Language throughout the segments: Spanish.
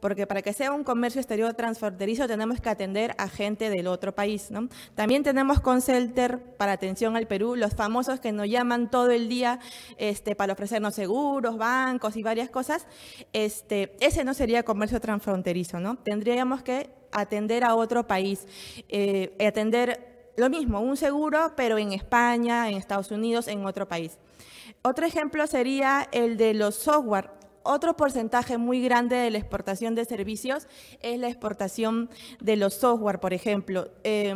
porque para que sea un comercio exterior transfronterizo tenemos que atender a gente del otro país. ¿no? También tenemos Concelter para atención al Perú, los famosos que nos llaman todo el día este, para ofrecernos seguros, bancos y varias cosas. Este, ese no sería comercio transfronterizo, ¿no? Tendríamos que atender a otro país, eh, atender lo mismo, un seguro, pero en España, en Estados Unidos, en otro país. Otro ejemplo sería el de los software. Otro porcentaje muy grande de la exportación de servicios es la exportación de los software, por ejemplo. Eh,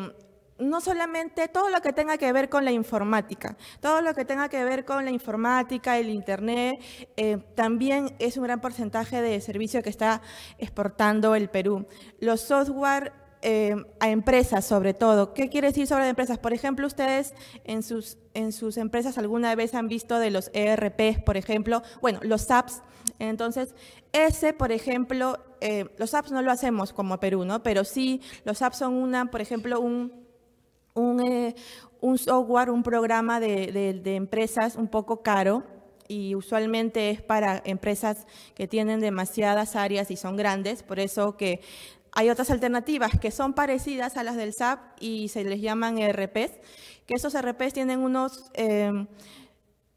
no solamente todo lo que tenga que ver con la informática, todo lo que tenga que ver con la informática, el Internet, eh, también es un gran porcentaje de servicio que está exportando el Perú. Los software eh, a empresas sobre todo. ¿Qué quiere decir sobre empresas? Por ejemplo, ustedes en sus, en sus empresas alguna vez han visto de los ERPs, por ejemplo, bueno, los apps. Entonces, ese, por ejemplo, eh, los apps no lo hacemos como Perú, ¿no? Pero sí, los apps son una, por ejemplo, un, un, eh, software, un programa de, de empresas un poco caro, y usualmente es para empresas que tienen demasiadas áreas y son grandes, por eso que hay otras alternativas que son parecidas a las del SAP y se les llaman ERPs, que esos ERPs tienen unos... Eh,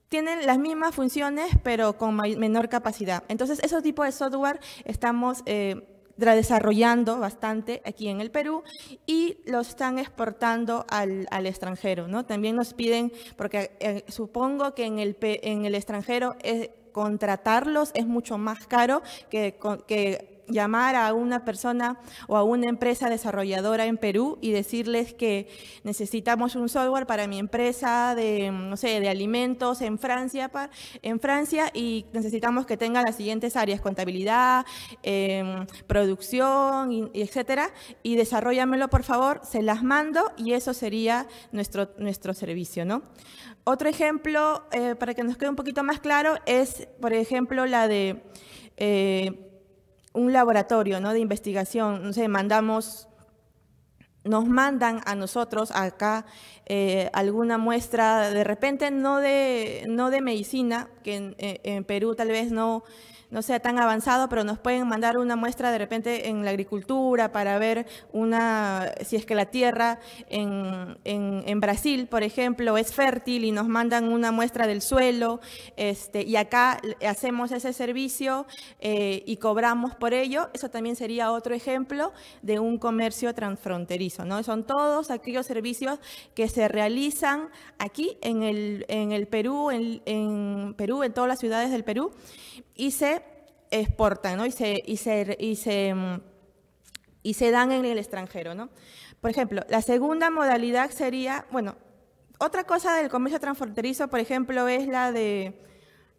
tienen las mismas funciones, pero con menor capacidad. Entonces, esos tipos de software estamos eh, desarrollando bastante aquí en el Perú y los están exportando al, al extranjero. ¿no? También nos piden, porque eh, supongo que en el, en el extranjero eh, contratarlos es mucho más caro que, que llamar a una persona o a una empresa desarrolladora en Perú y decirles que necesitamos un software para mi empresa de, no sé, de alimentos en Francia, en Francia y necesitamos que tenga las siguientes áreas, contabilidad, em, producción, etcétera, y desarrollamelo por favor, se las mando y eso sería nuestro, nuestro servicio, ¿no? Otro ejemplo, eh, para que nos quede un poquito más claro, es, por ejemplo, la de... Eh, un laboratorio ¿no? de investigación, no sé, mandamos, nos mandan a nosotros acá eh, alguna muestra, de repente no de, no de medicina, que en, en Perú tal vez no no sea tan avanzado, pero nos pueden mandar una muestra de repente en la agricultura para ver una, si es que la tierra en, en, Brasil, por ejemplo, es fértil y nos mandan una muestra del suelo este, y acá hacemos ese servicio eh, y cobramos por ello. Eso también sería otro ejemplo de un comercio transfronterizo. ¿no? Son todos aquellos servicios que se realizan aquí en el, en el Perú, en, en Perú, en todas las ciudades del Perú y se exportan, ¿no? Y se, y se, y se, y se dan en el extranjero, ¿no? Por ejemplo, la segunda modalidad sería, bueno, otra cosa del comercio transfronterizo, por ejemplo, es la de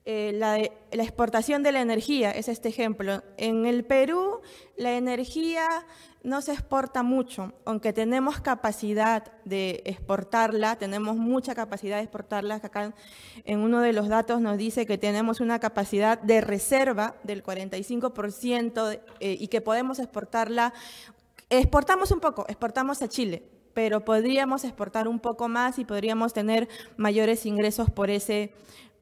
eh, la, exportación de la energía, es este ejemplo. En el Perú, la energía no se exporta mucho, aunque tenemos capacidad de exportarla, tenemos mucha capacidad de exportarla. Acá en uno de los datos nos dice que tenemos una capacidad de reserva del 45% eh, y que podemos exportarla. Exportamos un poco, exportamos a Chile, pero podríamos exportar un poco más y podríamos tener mayores ingresos por ese,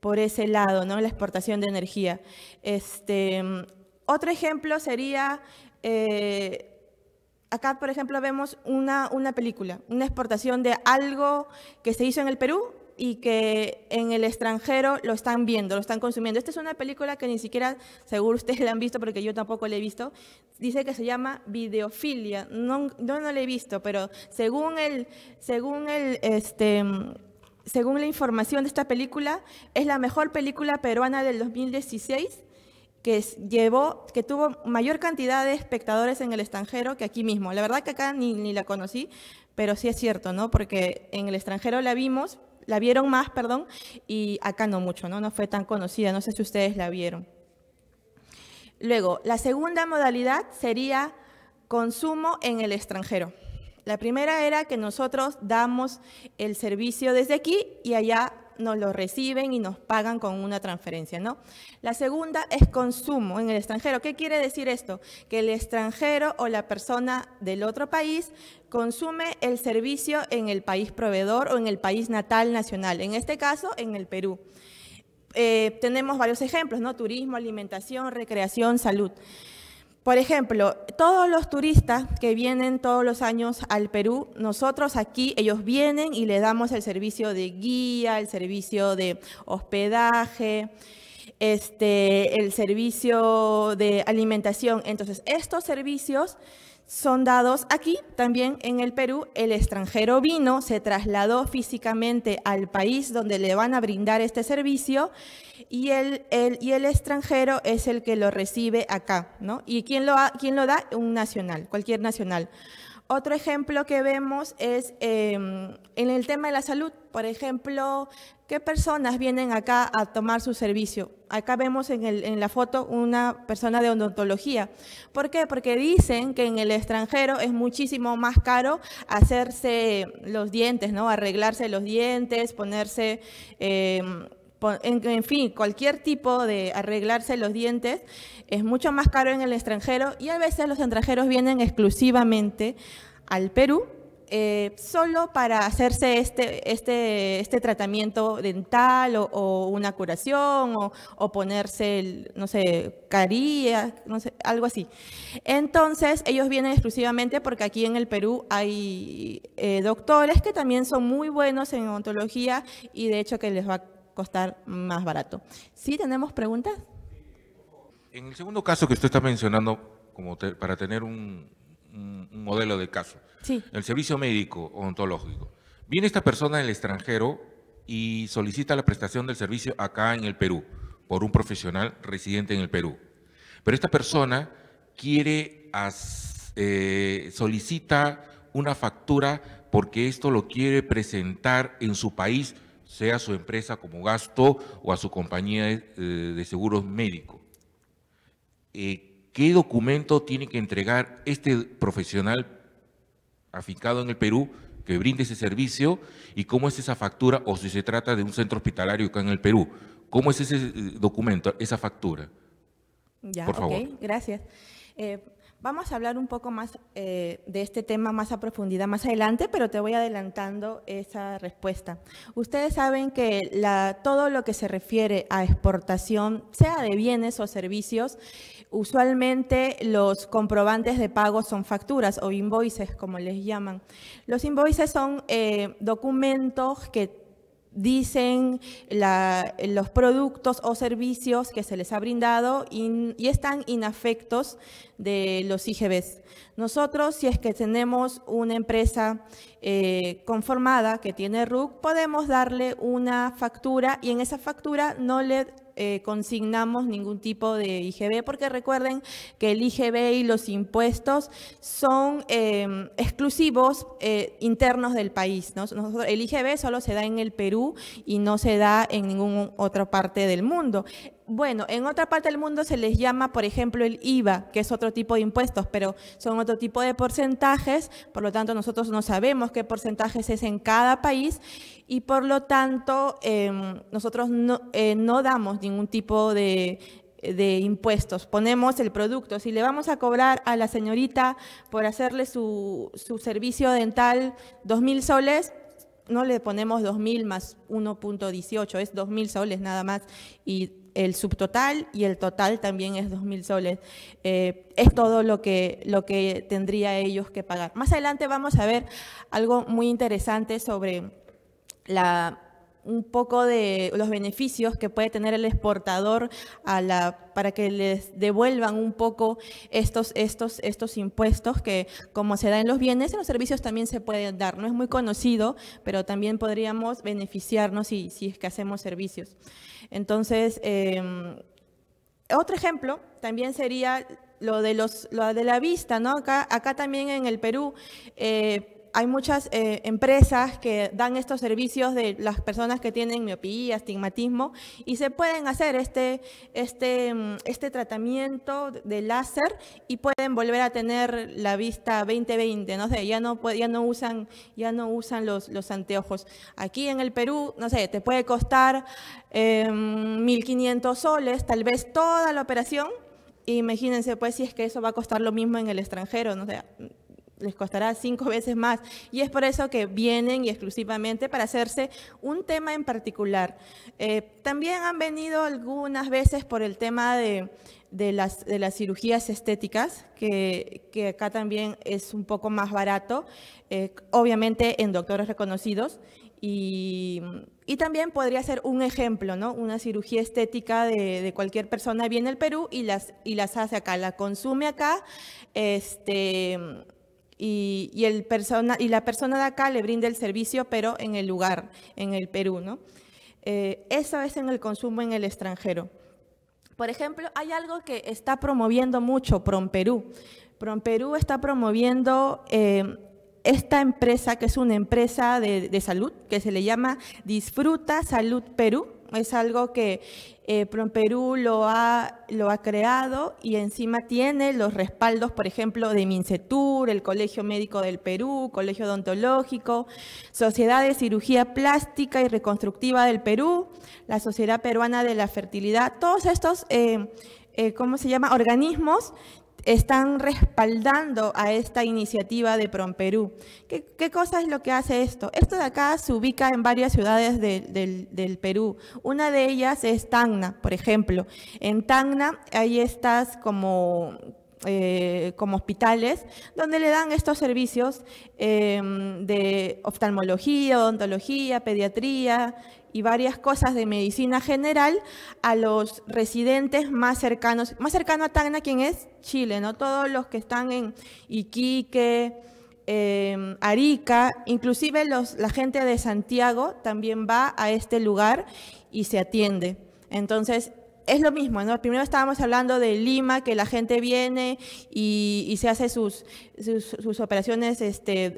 por ese lado, ¿no? La exportación de energía. Este, otro ejemplo sería, eh, acá por ejemplo vemos una, una película, una exportación de algo que se hizo en el Perú y que en el extranjero lo están viendo, lo están consumiendo. Esta es una película que ni siquiera, seguro ustedes la han visto, porque yo tampoco la he visto. Dice que se llama Videofilia. No, no, no la he visto, pero según el, según el, este, según la información de esta película, es la mejor película peruana del 2016 que llevó, que tuvo mayor cantidad de espectadores en el extranjero que aquí mismo. La verdad que acá ni, ni la conocí, pero sí es cierto, ¿no? Porque en el extranjero la vimos, la vieron más, perdón, y acá no mucho, ¿no? No fue tan conocida, no sé si ustedes la vieron. Luego, la segunda modalidad sería consumo en el extranjero. La primera era que nosotros damos el servicio desde aquí y allá nos lo reciben y nos pagan con una transferencia, ¿no? La segunda es consumo en el extranjero. ¿Qué quiere decir esto? Que el extranjero o la persona del otro país consume el servicio en el país proveedor o en el país natal nacional, en este caso en el Perú. Eh, tenemos varios ejemplos, ¿no? Turismo, alimentación, recreación, salud. Por ejemplo, todos los turistas que vienen todos los años al Perú, nosotros aquí, ellos vienen y le damos el servicio de guía, el servicio de hospedaje, este, el servicio de alimentación. Entonces, estos servicios son dados aquí, también en el Perú. El extranjero vino, se trasladó físicamente al país donde le van a brindar este servicio y el, y el extranjero es el que lo recibe acá, ¿no? ¿Y quién lo, quién lo da? Un nacional, cualquier nacional. Otro ejemplo que vemos es em, en el tema de la salud. Por ejemplo, ¿qué personas vienen acá a tomar su servicio? Acá vemos en, el, en, la foto una persona de odontología. ¿Por qué? Porque dicen que en el extranjero es muchísimo más caro hacerse los dientes, ¿no? Arreglarse los dientes, ponerse... Em, en, fin, cualquier tipo de arreglarse los dientes es mucho más caro en el extranjero y a veces los extranjeros vienen exclusivamente al Perú eh, solo para hacerse este, este, este tratamiento dental o, una curación o, ponerse, no sé, carías, no sé, algo así. Entonces, ellos vienen exclusivamente porque aquí en el Perú hay eh, doctores que también son muy buenos en odontología y de hecho que les va a costar más barato. ¿Sí tenemos preguntas? En el segundo caso que usted está mencionando, como para tener un, modelo de caso, el servicio médico odontológico, viene esta persona del extranjero y solicita la prestación del servicio acá en el Perú por un profesional residente en el Perú. Pero esta persona quiere, eh, solicita una factura porque esto lo quiere presentar en su país sea su empresa como gasto o a su compañía de, eh, seguros médicos. Eh, ¿Qué documento tiene que entregar este profesional afincado en el Perú que brinde ese servicio y cómo es esa factura o si se trata de un centro hospitalario acá en el Perú? ¿Cómo es ese eh, documento, esa factura? Ya, Por favor. gracias. Vamos a hablar un poco más eh, de este tema más a profundidad más adelante, pero te voy adelantando esa respuesta. Ustedes saben que todo lo que se refiere a exportación, sea de bienes o servicios, usualmente los comprobantes de pago son facturas o invoices, como les llaman. Los invoices son eh, documentos que dicen los productos o servicios que se les ha brindado y, están inafectos de los IGBs. Nosotros, si es que tenemos una empresa eh, conformada que tiene RUC, podemos darle una factura y en esa factura no le eh, consignamos ningún tipo de IGB, porque recuerden que el IGB y los impuestos son em, exclusivos eh, internos del país. el IGB solo se da en el Perú y no se da en ninguna otra parte del mundo. Bueno, en otra parte del mundo se les llama, por ejemplo, el IVA, que es otro tipo de impuestos, pero son otro tipo de porcentajes, por lo tanto nosotros no sabemos qué porcentajes es en cada país y por lo tanto em, nosotros eh, no, damos ningún tipo de, impuestos. Ponemos el producto. Si le vamos a cobrar a la señorita por hacerle su, su servicio dental dos mil soles, no le ponemos 2.000 más 1.18, es 2.000 soles nada más. Y el subtotal y el total también es 2.000 soles. Eh, es todo lo que, lo que tendría ellos que pagar. Más adelante vamos a ver algo muy interesante sobre la un poco de los beneficios que puede tener el exportador para que les devuelvan un poco estos, estos, estos impuestos que como se da en los bienes, en los servicios también se pueden dar. No es muy conocido, pero también podríamos beneficiarnos si, si es que hacemos servicios. Entonces, em, otro ejemplo también sería lo de, los, lo de la vista, ¿no? Acá, acá también en el Perú, eh, hay muchas eh, empresas que dan estos servicios de las personas que tienen miopía, astigmatismo, y se pueden hacer este, este, mm, este tratamiento de láser y pueden volver a tener la vista 2020, no sé, ya no, ya no usan, ya no usan los, los anteojos. Aquí en el Perú, no sé, te puede costar 1.500 em, soles, tal vez toda la operación, Imagínense, pues, si es que eso va a costar lo mismo en el extranjero, no sé, les costará cinco veces más. Y es por eso que vienen y exclusivamente para hacerse un tema en particular. Eh, también han venido algunas veces por el tema de, las, de las, cirugías estéticas, que, que, acá también es un poco más barato, eh, obviamente en doctores reconocidos. Y, y, también podría ser un ejemplo, ¿no? Una cirugía estética de, de, cualquier persona viene al Perú y las, y las hace acá, la consume acá, este, y, el persona, y la persona de acá le brinda el servicio, pero en el lugar, en el Perú. ¿no? Eh, eso es en el consumo en el extranjero. Por ejemplo, hay algo que está promoviendo mucho PromPerú. PromPerú está promoviendo eh, esta empresa, que es una empresa de, de, salud, que se le llama Disfruta Salud Perú. Es algo que eh, Perú lo ha, lo ha creado y encima tiene los respaldos, por ejemplo, de MINCETUR, el Colegio Médico del Perú, Colegio Odontológico, Sociedad de Cirugía Plástica y Reconstructiva del Perú, la Sociedad Peruana de la Fertilidad, todos estos, eh, eh, ¿cómo se llama?, organismos están respaldando a esta iniciativa de PromPerú. ¿Qué, ¿Qué, cosa es lo que hace esto? Esto de acá se ubica en varias ciudades del Perú. Una de ellas es Tacna, por ejemplo. En Tacna hay estas como eh, como hospitales, donde le dan estos servicios em, de oftalmología, odontología, pediatría y varias cosas de medicina general a los residentes más cercanos. Más cercano a Tacna, quien es Chile, ¿no? Todos los que están en Iquique, em, Arica, inclusive los, la gente de Santiago también va a este lugar y se atiende. Entonces, es lo mismo, ¿no? Primero estábamos hablando de Lima, que la gente viene y, se hace sus, sus, operaciones este,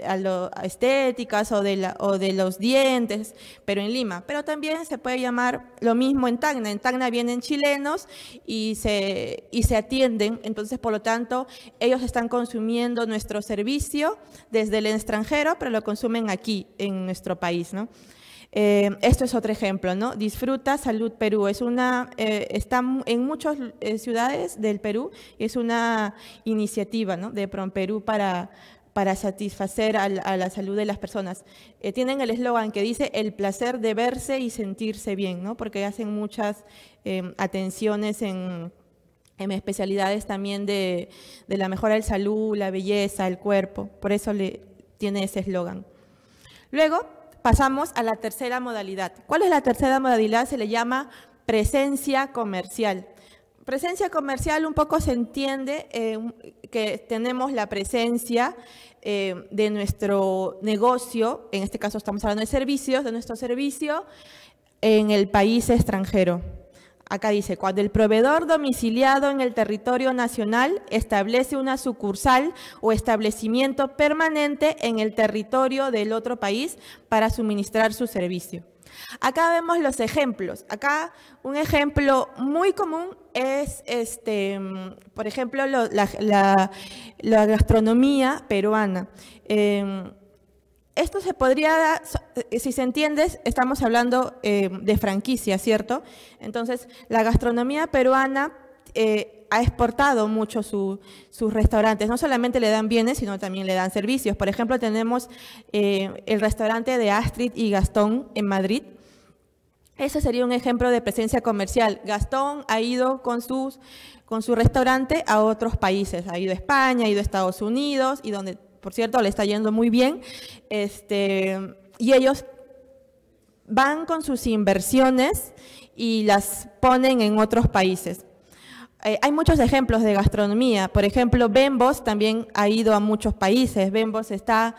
estéticas o de, los dientes, pero en Lima. Pero también se puede llamar lo mismo en Tacna. En Tacna vienen chilenos y se, y se atienden, entonces por lo tanto ellos están consumiendo nuestro servicio desde el extranjero, pero lo consumen aquí, en nuestro país, ¿no? Eh, esto es otro ejemplo, ¿no? Disfruta Salud Perú. Es una, eh, está en muchas eh, ciudades del Perú es una iniciativa ¿no? de PromPerú para, para satisfacer a la, salud de las personas. tienen el eslogan que dice el placer de verse y sentirse bien, ¿no? porque hacen muchas atenciones en, en especialidades también de, de, la mejora de la salud, la belleza, el cuerpo. Por eso le, tiene ese eslogan. Luego, pasamos a la tercera modalidad. ¿Cuál es la tercera modalidad? Se le llama presencia comercial. Presencia comercial un poco se entiende eh, que tenemos la presencia eh, de nuestro negocio, en este caso estamos hablando de servicios, de nuestro servicio en el país extranjero. Acá dice, cuando el proveedor domiciliado en el territorio nacional establece una sucursal o establecimiento permanente en el territorio del otro país para suministrar su servicio. Acá vemos los ejemplos. Acá un ejemplo muy común es, este, por ejemplo, la, gastronomía peruana. Em, esto se podría, eh, si se entiende, estamos hablando eh, de franquicia, ¿cierto? Entonces, la gastronomía peruana eh, ha exportado mucho sus restaurantes. No solamente le dan bienes, sino también le dan servicios. Por ejemplo, tenemos el restaurante de Astrid y Gastón en Madrid. Ese sería un ejemplo de presencia comercial. Gastón ha ido con, sus, con su restaurante a otros países. Ha ido a España, ha ido a Estados Unidos y donde por cierto, le está yendo muy bien. Este, y ellos van con sus inversiones y las ponen en otros países. Eh, hay muchos ejemplos de gastronomía. Por ejemplo, Bembos también ha ido a muchos países. Bembos está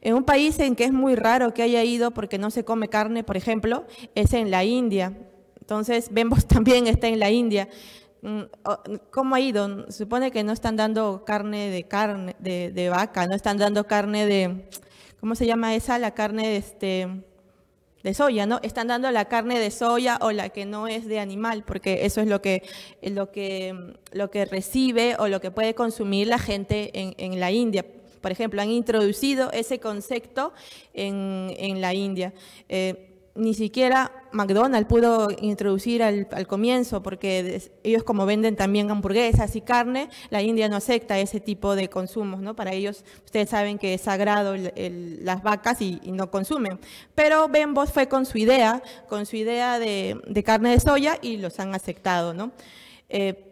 en un país en que es muy raro que haya ido porque no se come carne, por ejemplo, es en la India. Entonces, Bembos también está en la India. Mm, ¿Cómo ha ido? Supone que no están dando carne de carne de, vaca, no están dando carne de, ¿cómo se llama esa? La carne de, este, de soya, ¿no? Están dando la carne de soya o la que no es de animal, porque eso es lo que, lo que, lo que recibe o lo que puede consumir la gente en, la India. Por ejemplo, han introducido ese concepto en, la India. Eh, ni siquiera McDonald's pudo introducir al, comienzo, porque ellos como venden también hamburguesas y carne, la India no acepta ese tipo de consumos, ¿no? Para ellos, ustedes saben que es sagrado las vacas y, no consumen. Pero Bembos fue con su idea, con su idea de, carne de soya y los han aceptado, ¿no? Eh,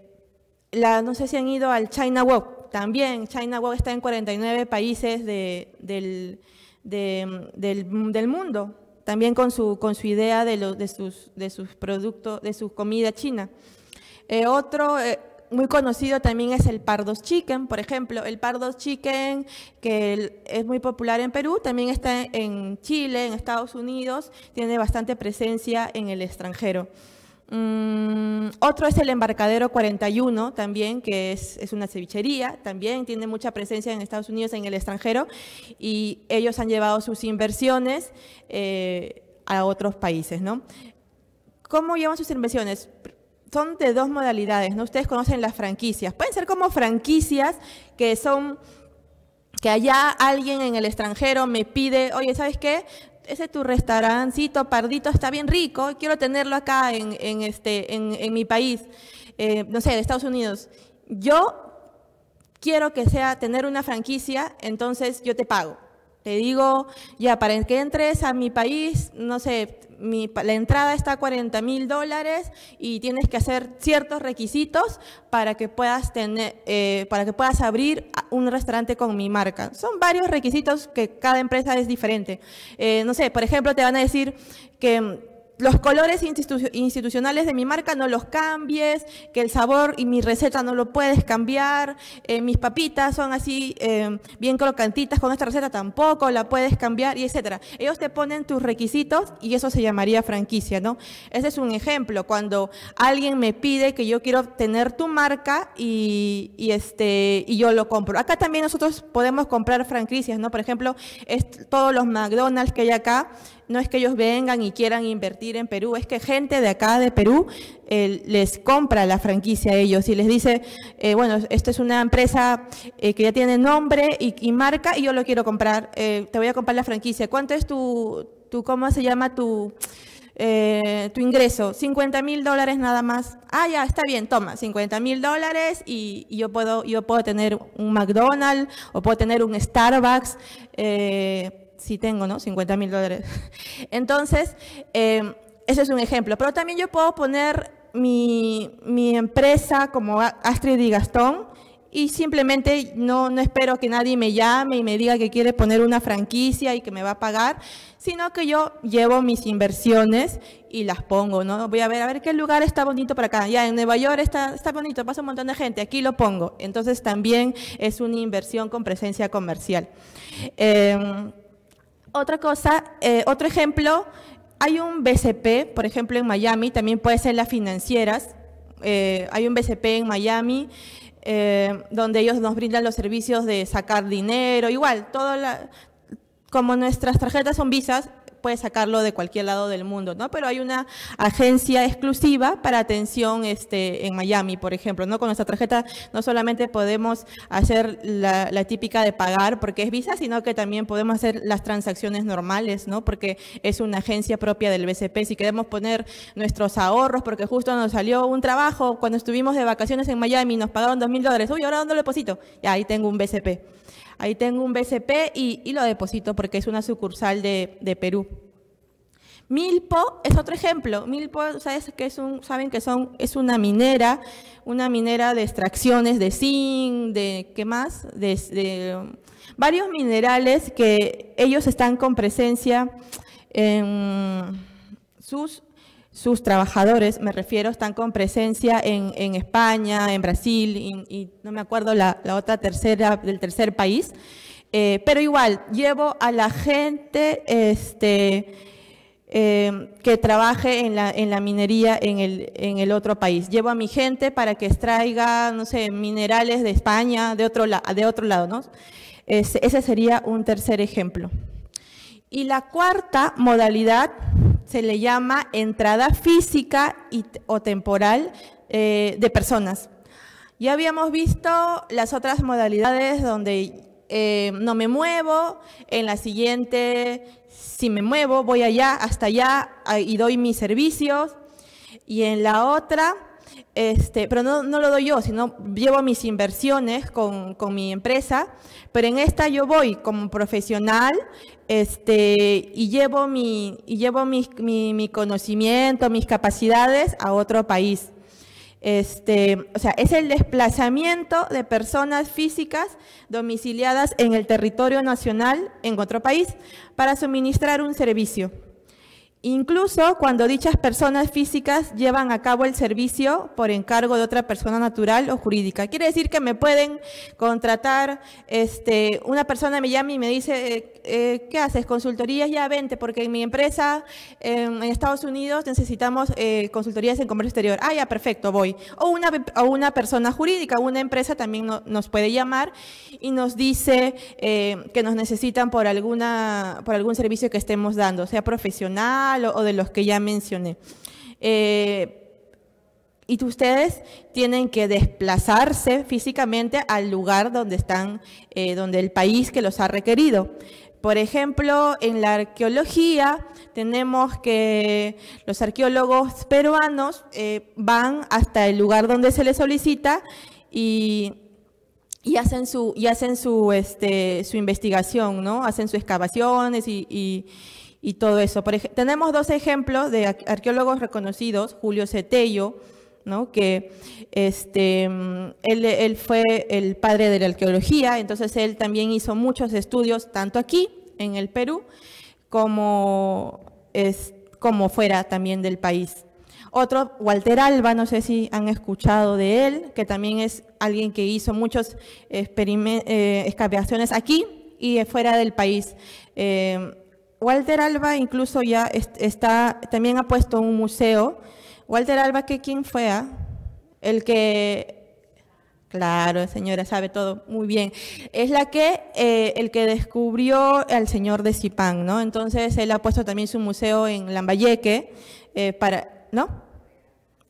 la, no sé si han ido al China Walk, también China Walk está en 49 países del, del mundo, también con su, con su idea de, de, sus, de sus productos, de su comida china. Eh, otro eh, muy conocido también es el Pardos Chicken, por ejemplo. El Pardos Chicken, que es muy popular en Perú, también está en Chile, en Estados Unidos, tiene bastante presencia en el extranjero. Mm, otro es el Embarcadero 41 también, que es, una cevichería, también tiene mucha presencia en Estados Unidos, en el extranjero, y ellos han llevado sus inversiones eh, a otros países. ¿no? ¿Cómo llevan sus inversiones? Son de dos modalidades, ¿no? Ustedes conocen las franquicias. Pueden ser como franquicias que son que allá alguien en el extranjero me pide, oye, ¿sabes qué? Ese tu restaurancito pardito está bien rico, quiero tenerlo acá en, este, en, mi país, eh, no sé, de Estados Unidos. Yo quiero que sea tener una franquicia, entonces yo te pago. Te digo, ya, para que entres a mi país, no sé, la entrada está a 40 mil dólares y tienes que hacer ciertos requisitos para que puedas tener, eh, para que puedas abrir un restaurante con mi marca. Son varios requisitos que cada empresa es diferente. Eh, no sé, por ejemplo, te van a decir que los colores institucionales de mi marca no los cambies, que el sabor y mi receta no lo puedes cambiar, eh, mis papitas son así eh, bien crocantitas, con esta receta tampoco la puedes cambiar, y etcétera. Ellos te ponen tus requisitos y eso se llamaría franquicia, ¿no? Ese es un ejemplo, cuando alguien me pide que yo quiero tener tu marca y, este, y yo lo compro. Acá también nosotros podemos comprar franquicias, ¿no? Por ejemplo, todos los McDonald's que hay acá, no es que ellos vengan y quieran invertir en Perú, es que gente de acá de Perú les compra la franquicia a ellos y les dice, eh, bueno, esta es una empresa eh, que ya tiene nombre y, marca y yo lo quiero comprar, eh, te voy a comprar la franquicia. ¿Cuánto es tu, tu cómo se llama tu... tu ingreso, 50 mil dólares nada más. Ah, ya, está bien, toma, 50 mil dólares y, yo, puedo, yo puedo tener un McDonald's o puedo tener un Starbucks sí tengo, ¿no? 50 mil dólares. Entonces, eh, ese es un ejemplo. Pero también yo puedo poner mi, empresa como Astrid y Gastón y simplemente no, espero que nadie me llame y me diga que quiere poner una franquicia y que me va a pagar, sino que yo llevo mis inversiones y las pongo, ¿no? Voy a ver, a ver qué lugar está bonito para acá. Ya en Nueva York está, está bonito, pasa un montón de gente, aquí lo pongo. Entonces también es una inversión con presencia comercial. Eh, otra cosa, eh, otro ejemplo, hay un BCP, por ejemplo en Miami, también puede ser las financieras. Eh, hay un BCP en Miami eh, donde ellos nos brindan los servicios de sacar dinero, igual, todo como nuestras tarjetas son visas, puedes sacarlo de cualquier lado del mundo, ¿no? Pero hay una agencia exclusiva para atención este, en Miami, por ejemplo, ¿no? Con nuestra tarjeta no solamente podemos hacer la, típica de pagar porque es Visa, sino que también podemos hacer las transacciones normales, ¿no? Porque es una agencia propia del BCP. Si queremos poner nuestros ahorros, porque justo nos salió un trabajo cuando estuvimos de vacaciones en Miami, nos pagaron dos mil dólares, uy, ahora dónde lo deposito? Y ahí tengo un BCP. Ahí tengo un BCP y, lo deposito porque es una sucursal de, Perú. Milpo es otro ejemplo. Milpo, ¿sabes que es un, saben que es una minera, una minera de extracciones de zinc, de qué más, de, varios minerales que ellos están con presencia en sus sus trabajadores, me refiero, están con presencia en, España, en Brasil y, no me acuerdo la, otra tercera del tercer país. Eh, pero igual, llevo a la gente este, eh, que trabaje en la, en la minería en el, en el, otro país. Llevo a mi gente para que extraiga, no sé, minerales de España, de otro, de otro lado, ¿no? ese sería un tercer ejemplo. Y la cuarta modalidad se le llama entrada física o temporal eh, de personas. Ya habíamos visto las otras modalidades donde eh, no me muevo, en la siguiente, si me muevo, voy allá, hasta allá y doy mis servicios, y en la otra, este, pero no, lo doy yo, sino llevo mis inversiones con, mi empresa, pero en esta yo voy como profesional este, y llevo, mi, llevo mi conocimiento, mis capacidades a otro país. Este, o sea, es el desplazamiento de personas físicas domiciliadas en el territorio nacional en otro país para suministrar un servicio. Incluso cuando dichas personas físicas llevan a cabo el servicio por encargo de otra persona natural o jurídica. Quiere decir que me pueden contratar, este, una persona me llama y me dice, eh, eh, ¿qué haces? Consultorías, ya vente, porque en mi empresa en Estados Unidos necesitamos eh, consultorías en comercio exterior. Ah, ya, perfecto, voy. O una, o una persona jurídica, una empresa también nos puede llamar y nos dice que nos necesitan por, alguna, por algún servicio que estemos dando, sea profesional, o de los que ya mencioné. Eh, y ustedes tienen que desplazarse físicamente al lugar donde están, eh, donde el país que los ha requerido. Por ejemplo, en la arqueología tenemos que los arqueólogos peruanos eh, van hasta el lugar donde se les solicita y, hacen su y hacen su este su investigación, ¿no? Hacen sus excavaciones y y todo eso. Por tenemos dos ejemplos de arqueólogos reconocidos, Julio Cetello, ¿no? que este, él, él, fue el padre de la arqueología, entonces él también hizo muchos estudios, tanto aquí, en el Perú, como, es, como fuera también del país. Otro, Walter Alba, no sé si han escuchado de él, que también es alguien que hizo muchas eh, excavaciones aquí y fuera del país. Eh, Walter Alba incluso ya está, también ha puesto un museo. Walter Alba, ¿qué, ¿quién fue? Ah? El que Claro, señora, sabe todo muy bien. Es la que, eh, el que descubrió al señor de Zipán, ¿no? Entonces, él ha puesto también su museo en Lambayeque, eh, para, ¿no?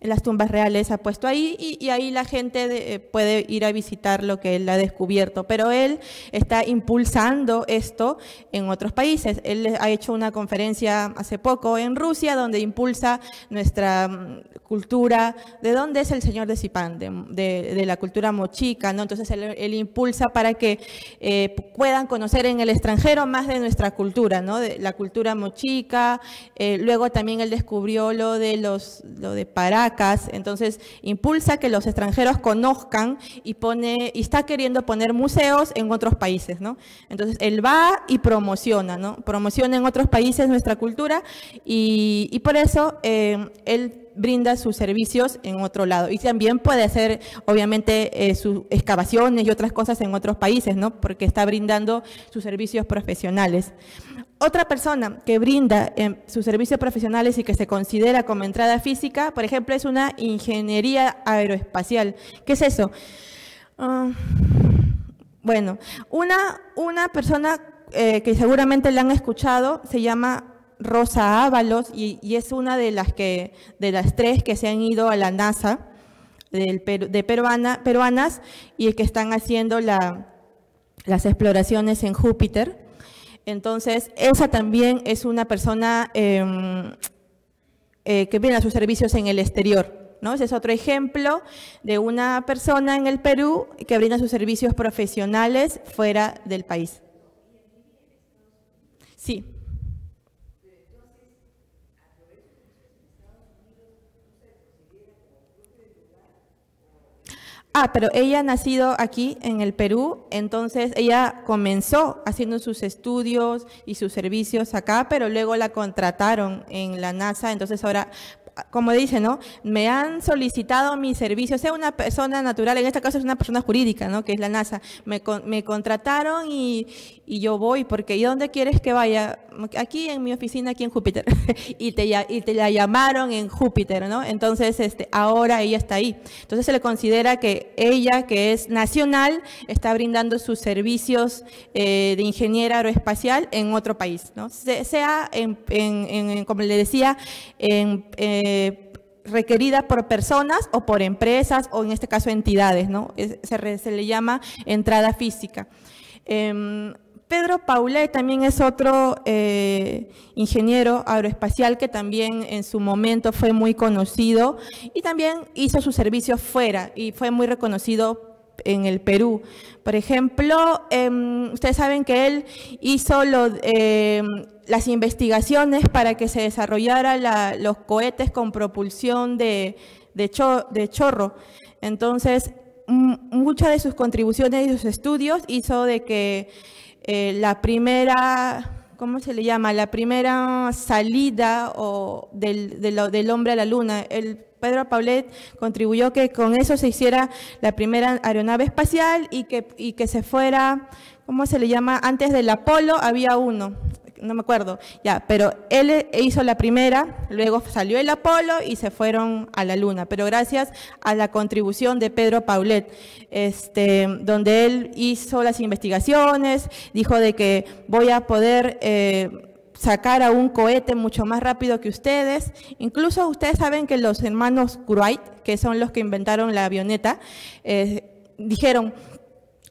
Las tumbas reales ha puesto ahí y, ahí la gente eh, puede ir a visitar lo que él ha descubierto. Pero él está impulsando esto en otros países. Él ha hecho una conferencia hace poco en Rusia donde impulsa nuestra mm, cultura, de dónde es el señor de Zipán, de, la cultura mochica, ¿no? Entonces él, impulsa para que eh, puedan conocer en el extranjero más de nuestra cultura, ¿no? De la cultura mochica. Eh, luego también él descubrió lo de los, lo de Pará entonces impulsa que los extranjeros conozcan y pone y está queriendo poner museos en otros países, ¿no? Entonces él va y promociona, ¿no? Promociona en otros países nuestra cultura y, por eso eh, él brinda sus servicios en otro lado. Y también puede hacer, obviamente, eh, sus excavaciones y otras cosas en otros países, ¿no? Porque está brindando sus servicios profesionales. Otra persona que brinda eh, sus servicios profesionales y que se considera como entrada física, por ejemplo, es una ingeniería aeroespacial. ¿Qué es eso? Ah, bueno, una, una persona eh, que seguramente le han escuchado se llama Rosa Ábalos y, es una de las, que, de las tres que se han ido a la NASA de peruana, peruanas y que están haciendo la, las exploraciones en Júpiter. Entonces, esa también es una persona em, eh, que brinda sus servicios en el exterior. ¿no? Ese es otro ejemplo de una persona en el Perú que brinda sus servicios profesionales fuera del país. Sí. Ah, pero ella ha nacido aquí en el Perú, entonces ella comenzó haciendo sus estudios y sus servicios acá, pero luego la contrataron en la NASA, entonces ahora como dice, ¿no? Me han solicitado mi servicio, sea una persona natural, en este caso es una persona jurídica, ¿no? Que es la NASA. Me, contrataron y, yo voy, porque ¿y dónde quieres que vaya? Aquí en mi oficina, aquí en Júpiter. y, te, y te la llamaron en Júpiter, ¿no? Entonces, este, ahora ella está ahí. Entonces se le considera que ella, que es nacional, está brindando sus servicios eh, de ingeniera aeroespacial en otro país, ¿no? sea, en, en, como le decía, en eh, requerida por personas o por empresas o en este caso entidades, ¿no? se, le llama entrada física. Em, Pedro Paulet también es otro eh, ingeniero aeroespacial que también en su momento fue muy conocido y también hizo sus servicios fuera y fue muy reconocido en el Perú. Por ejemplo, em, ustedes saben que él hizo em, las investigaciones para que se desarrollaran los cohetes con propulsión de, de chorro. Entonces, muchas de sus contribuciones y sus estudios hizo de que eh, la primera, ¿cómo se le llama? La primera salida o del, del hombre a la luna. El Pedro Paulet contribuyó que con eso se hiciera la primera aeronave espacial y que, y que se fuera, ¿cómo se le llama? Antes del Apolo había uno, no me acuerdo, ya, pero él hizo la primera, luego salió el Apolo y se fueron a la Luna, pero gracias a la contribución de Pedro Paulet, este, donde él hizo las investigaciones, dijo de que voy a poder eh, sacar a un cohete mucho más rápido que ustedes, incluso ustedes saben que los hermanos Wright, que son los que inventaron la avioneta, eh, dijeron,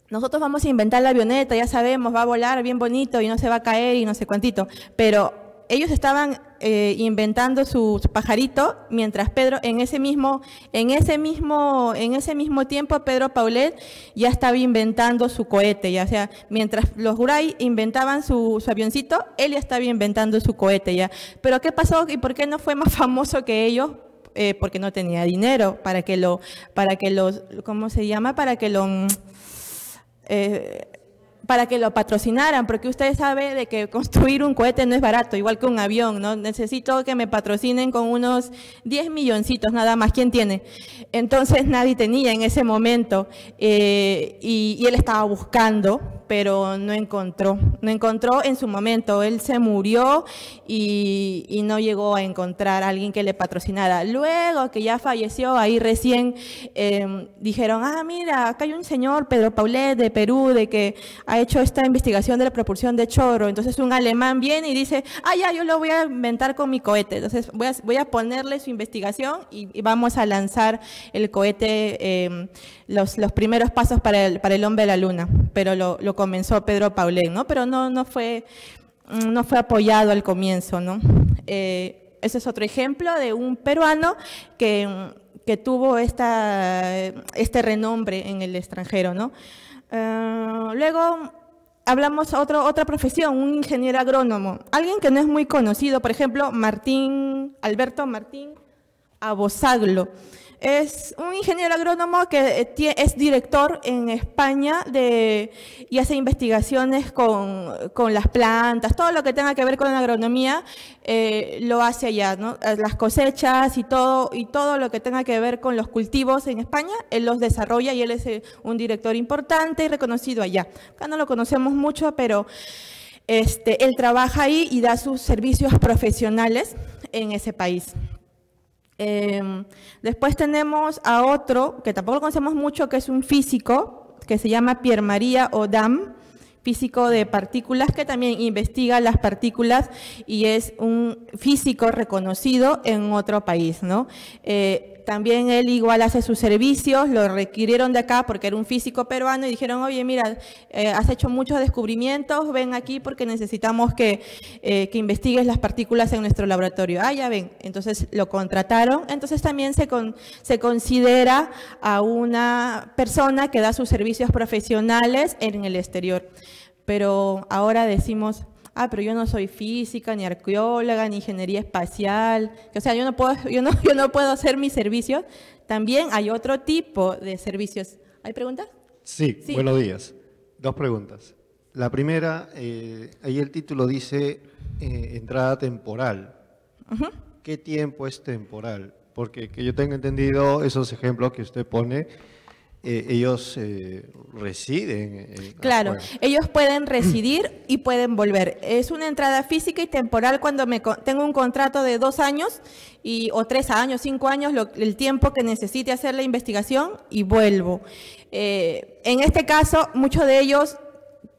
nosotros vamos a inventar la avioneta, ya sabemos, va a volar bien bonito y no se va a caer y no sé cuántito, pero ellos estaban eh, inventando su, pajarito mientras Pedro en ese mismo en ese mismo en ese mismo tiempo Pedro Paulet ya estaba inventando su cohete ya sea mientras los Guray inventaban su, avioncito él ya estaba inventando su cohete ya. Pero qué pasó y por qué no fue más famoso que ellos eh, porque no tenía dinero para que lo para que los cómo se llama para que lo eh, para que lo patrocinaran, porque usted sabe de que construir un cohete no es barato, igual que un avión, ¿no? Necesito que me patrocinen con unos 10 milloncitos nada más. ¿Quién tiene? Entonces nadie tenía en ese momento eh, y, él estaba buscando, pero no encontró. No encontró en su momento. Él se murió y, no llegó a encontrar a alguien que le patrocinara. Luego que ya falleció, ahí recién eh, dijeron, ah, mira, acá hay un señor, Pedro Paulet, de Perú, de que hay hecho esta investigación de la propulsión de chorro. Entonces un alemán viene y dice, ah, ya, yo lo voy a inventar con mi cohete. Entonces voy a, ponerle su investigación y, vamos a lanzar el cohete, em, los, primeros pasos para el, para el hombre de la luna. Pero lo comenzó Pedro Paulet, ¿no? Pero no, no, fue, no fue apoyado al comienzo, ¿no? Eh, ese es otro ejemplo de un peruano que, que tuvo esta, este renombre en el extranjero, ¿no? Eh, luego hablamos otro, otra profesión, un ingeniero agrónomo. Alguien que no es muy conocido, por ejemplo, Martín, Alberto Martín Abosaglo. Es un ingeniero agrónomo que eh, es director en España de, y hace investigaciones con, las plantas, todo lo que tenga que ver con la agronomía eh, lo hace allá, ¿no? Eh, las cosechas y todo, y todo lo que tenga que ver con los cultivos en España, él los desarrolla y él es un director importante y reconocido allá. Acá no lo conocemos mucho, pero este, él trabaja ahí y da sus servicios profesionales en ese país. Em, después tenemos a otro, que tampoco conocemos mucho, que es un físico, que se llama Pierre María Odam, físico de partículas que también investiga las partículas y es un físico reconocido en otro país, ¿no? Eh, también él igual hace sus servicios, lo requirieron de acá porque era un físico peruano y dijeron, oye, mira, eh, has hecho muchos descubrimientos, ven aquí porque necesitamos que, eh, que, investigues las partículas en nuestro laboratorio. Ah, ya ven. Entonces lo contrataron. Entonces también se, se considera a una persona que da sus servicios profesionales en el exterior. Pero ahora decimos, ah, pero yo no soy física, ni arqueóloga, ni ingeniería espacial, o sea, yo no puedo, yo no, yo no puedo hacer mi servicio. También hay otro tipo de servicios. ¿Hay preguntas? Sí, buenos días. Dos preguntas. La primera, eh, ahí el título dice eh, entrada temporal. ¿Qué tiempo es temporal? Porque que yo tenga entendido esos ejemplos que usted pone, eh, ellos eh, residen. claro, ellos pueden residir y pueden volver. Es una entrada física y temporal cuando me tengo un contrato de dos años y, o tres años, cinco años, el tiempo que necesite hacer la investigación y vuelvo. Eh, en este caso, muchos de ellos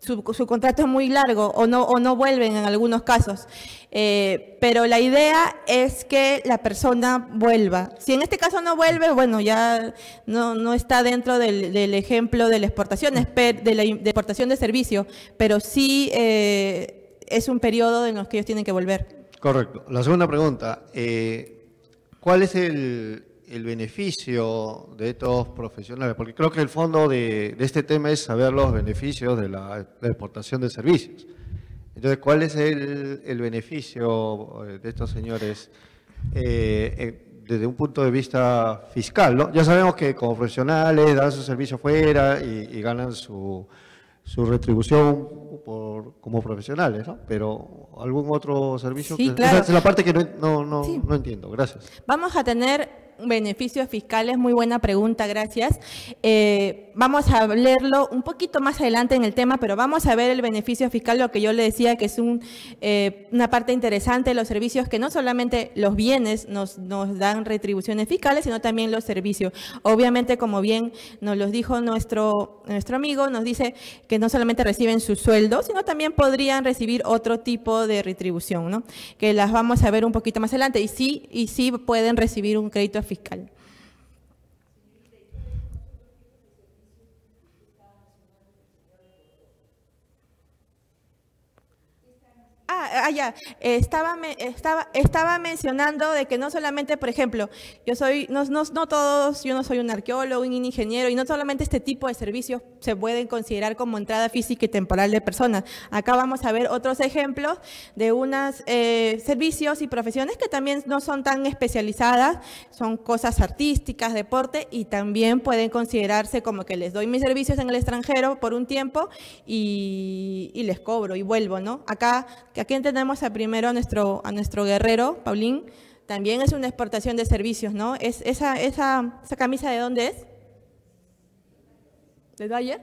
su, contrato es muy largo o no, o no vuelven en algunos casos. Eh, pero la idea es que la persona vuelva. Si en este caso no vuelve, bueno, ya no, no está dentro del, ejemplo de la exportación, de la exportación de servicio, pero sí eh, es un periodo en los que ellos tienen que volver. Correcto. La segunda pregunta, eh, ¿cuál es el, el beneficio de estos profesionales? Porque creo que el fondo de, este tema es saber los beneficios de la, exportación de servicios. Entonces, ¿cuál es el, beneficio eh, de estos señores eh, eh, desde un punto de vista fiscal? Ya sabemos que como profesionales dan su servicio fuera y, ganan su, retribución como profesionales, ¿no? Pero algún otro servicio. Sí, claro. Esa es la parte que no, no, no entiendo. Gracias. Vamos a tener beneficios fiscales, muy buena pregunta, gracias. Eh, vamos a leerlo un poquito más adelante en el tema, pero vamos a ver el beneficio fiscal, lo que yo le decía, que es eh, una parte interesante de los servicios, que no solamente los bienes nos, nos dan retribuciones fiscales, sino también los servicios. Obviamente, como bien nos los dijo nuestro, nuestro amigo, nos dice que no solamente reciben su sueldo, sino también podrían recibir otro tipo de retribución, ¿no? que las vamos a ver un poquito más adelante. Y sí, y sí pueden recibir un crédito fiscal fiscal. Ah. Estaba, estaba, estaba mencionando de que no solamente, por ejemplo, yo soy, no, no, no, todos, yo no soy un arqueólogo, un ingeniero, y no solamente este tipo de servicios se pueden considerar como entrada física y temporal de personas. Acá vamos a ver otros ejemplos de unos eh, servicios y profesiones que también no son tan especializadas, son cosas artísticas, deporte, y también pueden considerarse como que les doy mis servicios en el extranjero por un tiempo y, y les cobro y vuelvo, ¿no? Acá Aquí tenemos a primero a nuestro, a nuestro guerrero, Paulín, también es una exportación de servicios, ¿no? Es, esa, esa, esa camisa de dónde es? ¿De Dwyer?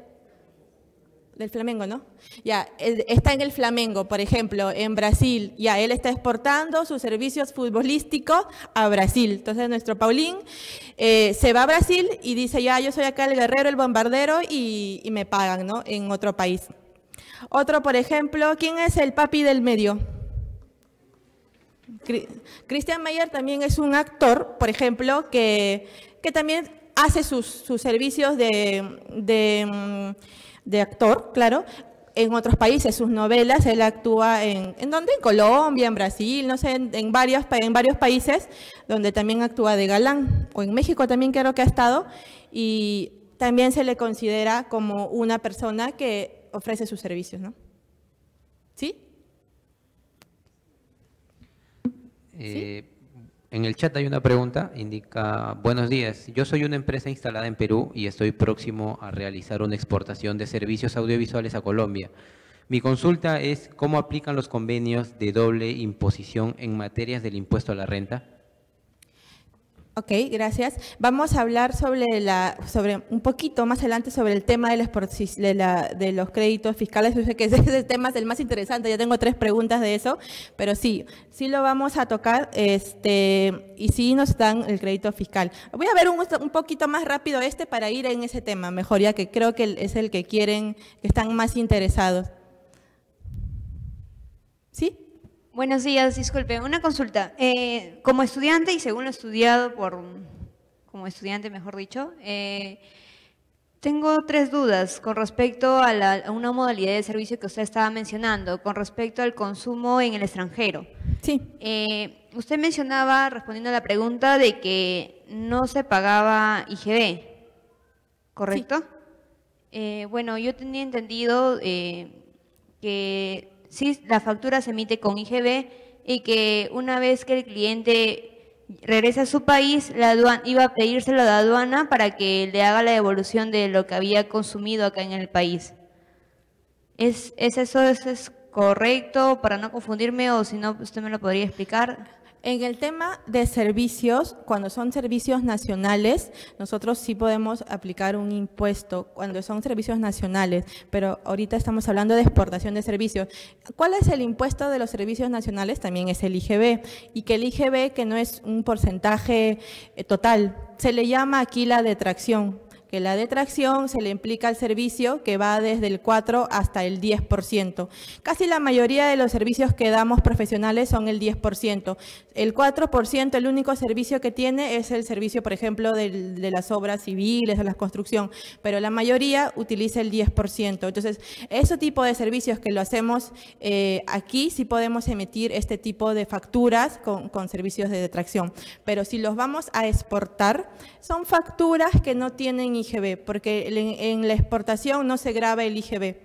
Del Flamengo, ¿no? Ya, está en el Flamengo, por ejemplo, en Brasil. Ya, él está exportando sus servicios futbolísticos a Brasil. Entonces, nuestro Paulín eh, se va a Brasil y dice, ya, yo soy acá el guerrero, el bombardero, y me pagan, ¿no? En otro país. Otro, por ejemplo, ¿quién es el papi del medio? Christian Meyer también es un actor, por ejemplo, que, que también hace sus, servicios de, de, actor, claro, en otros países, sus novelas, él actúa en, ¿en dónde? En Colombia, en Brasil, no sé, en, varios, en varios países donde también actúa de galán, o en México también creo que ha estado, y también se le considera como una persona que ofrece sus servicios, ¿no? ¿Sí? Eh, en el chat hay una pregunta, indica, buenos días, yo soy una empresa instalada en Perú y estoy próximo a realizar una exportación de servicios audiovisuales a Colombia. Mi consulta es cómo aplican los convenios de doble imposición en materias del impuesto a la renta. Ok, gracias. Vamos a hablar sobre la, sobre un poquito más adelante sobre el tema de, la, de los créditos fiscales. Que ese tema es el más interesante. Ya tengo tres preguntas de eso, pero sí, sí lo vamos a tocar. Este y sí nos dan el crédito fiscal. Voy a ver un, un poquito más rápido este para ir en ese tema mejor, ya que creo que es el que quieren, que están más interesados. ¿Sí? Buenos días, disculpe, una consulta. Eh, como estudiante y según lo estudiado por, como estudiante mejor dicho, eh, tengo tres dudas con respecto a, una modalidad de servicio que usted estaba mencionando, con respecto al consumo en el extranjero. Sí. Eh, usted mencionaba, respondiendo a la pregunta, de que no se pagaba IGB, ¿correcto? Sí. bueno, yo tenía entendido que sí, la factura se emite con IGB y que una vez que el cliente regresa a su país, la aduana, iba a pedírselo a la aduana para que le haga la devolución de lo que había consumido acá en el país. ¿Es, es eso es correcto para no confundirme o si no, usted me lo podría explicar? En el tema de servicios, cuando son servicios nacionales, nosotros sí podemos aplicar un impuesto cuando son servicios nacionales, pero ahorita estamos hablando de exportación de servicios. ¿Cuál es el impuesto de los servicios nacionales? También es el IGB, y que el IGB, que no es un porcentaje eh, total, se le llama aquí la detracción que la detracción se le implica al servicio que va desde el 4 hasta el 10%. Casi la mayoría de los servicios que damos profesionales son el 10%. El 4%, el único servicio que tiene es el servicio, por ejemplo, de, las obras civiles, de la construcción, pero la mayoría utiliza el 10%. Entonces, ese tipo de servicios que lo hacemos eh, aquí, sí podemos emitir este tipo de facturas con, servicios de detracción. Pero si los vamos a exportar, son facturas que no tienen IGB, porque en, la exportación no se graba el IGB.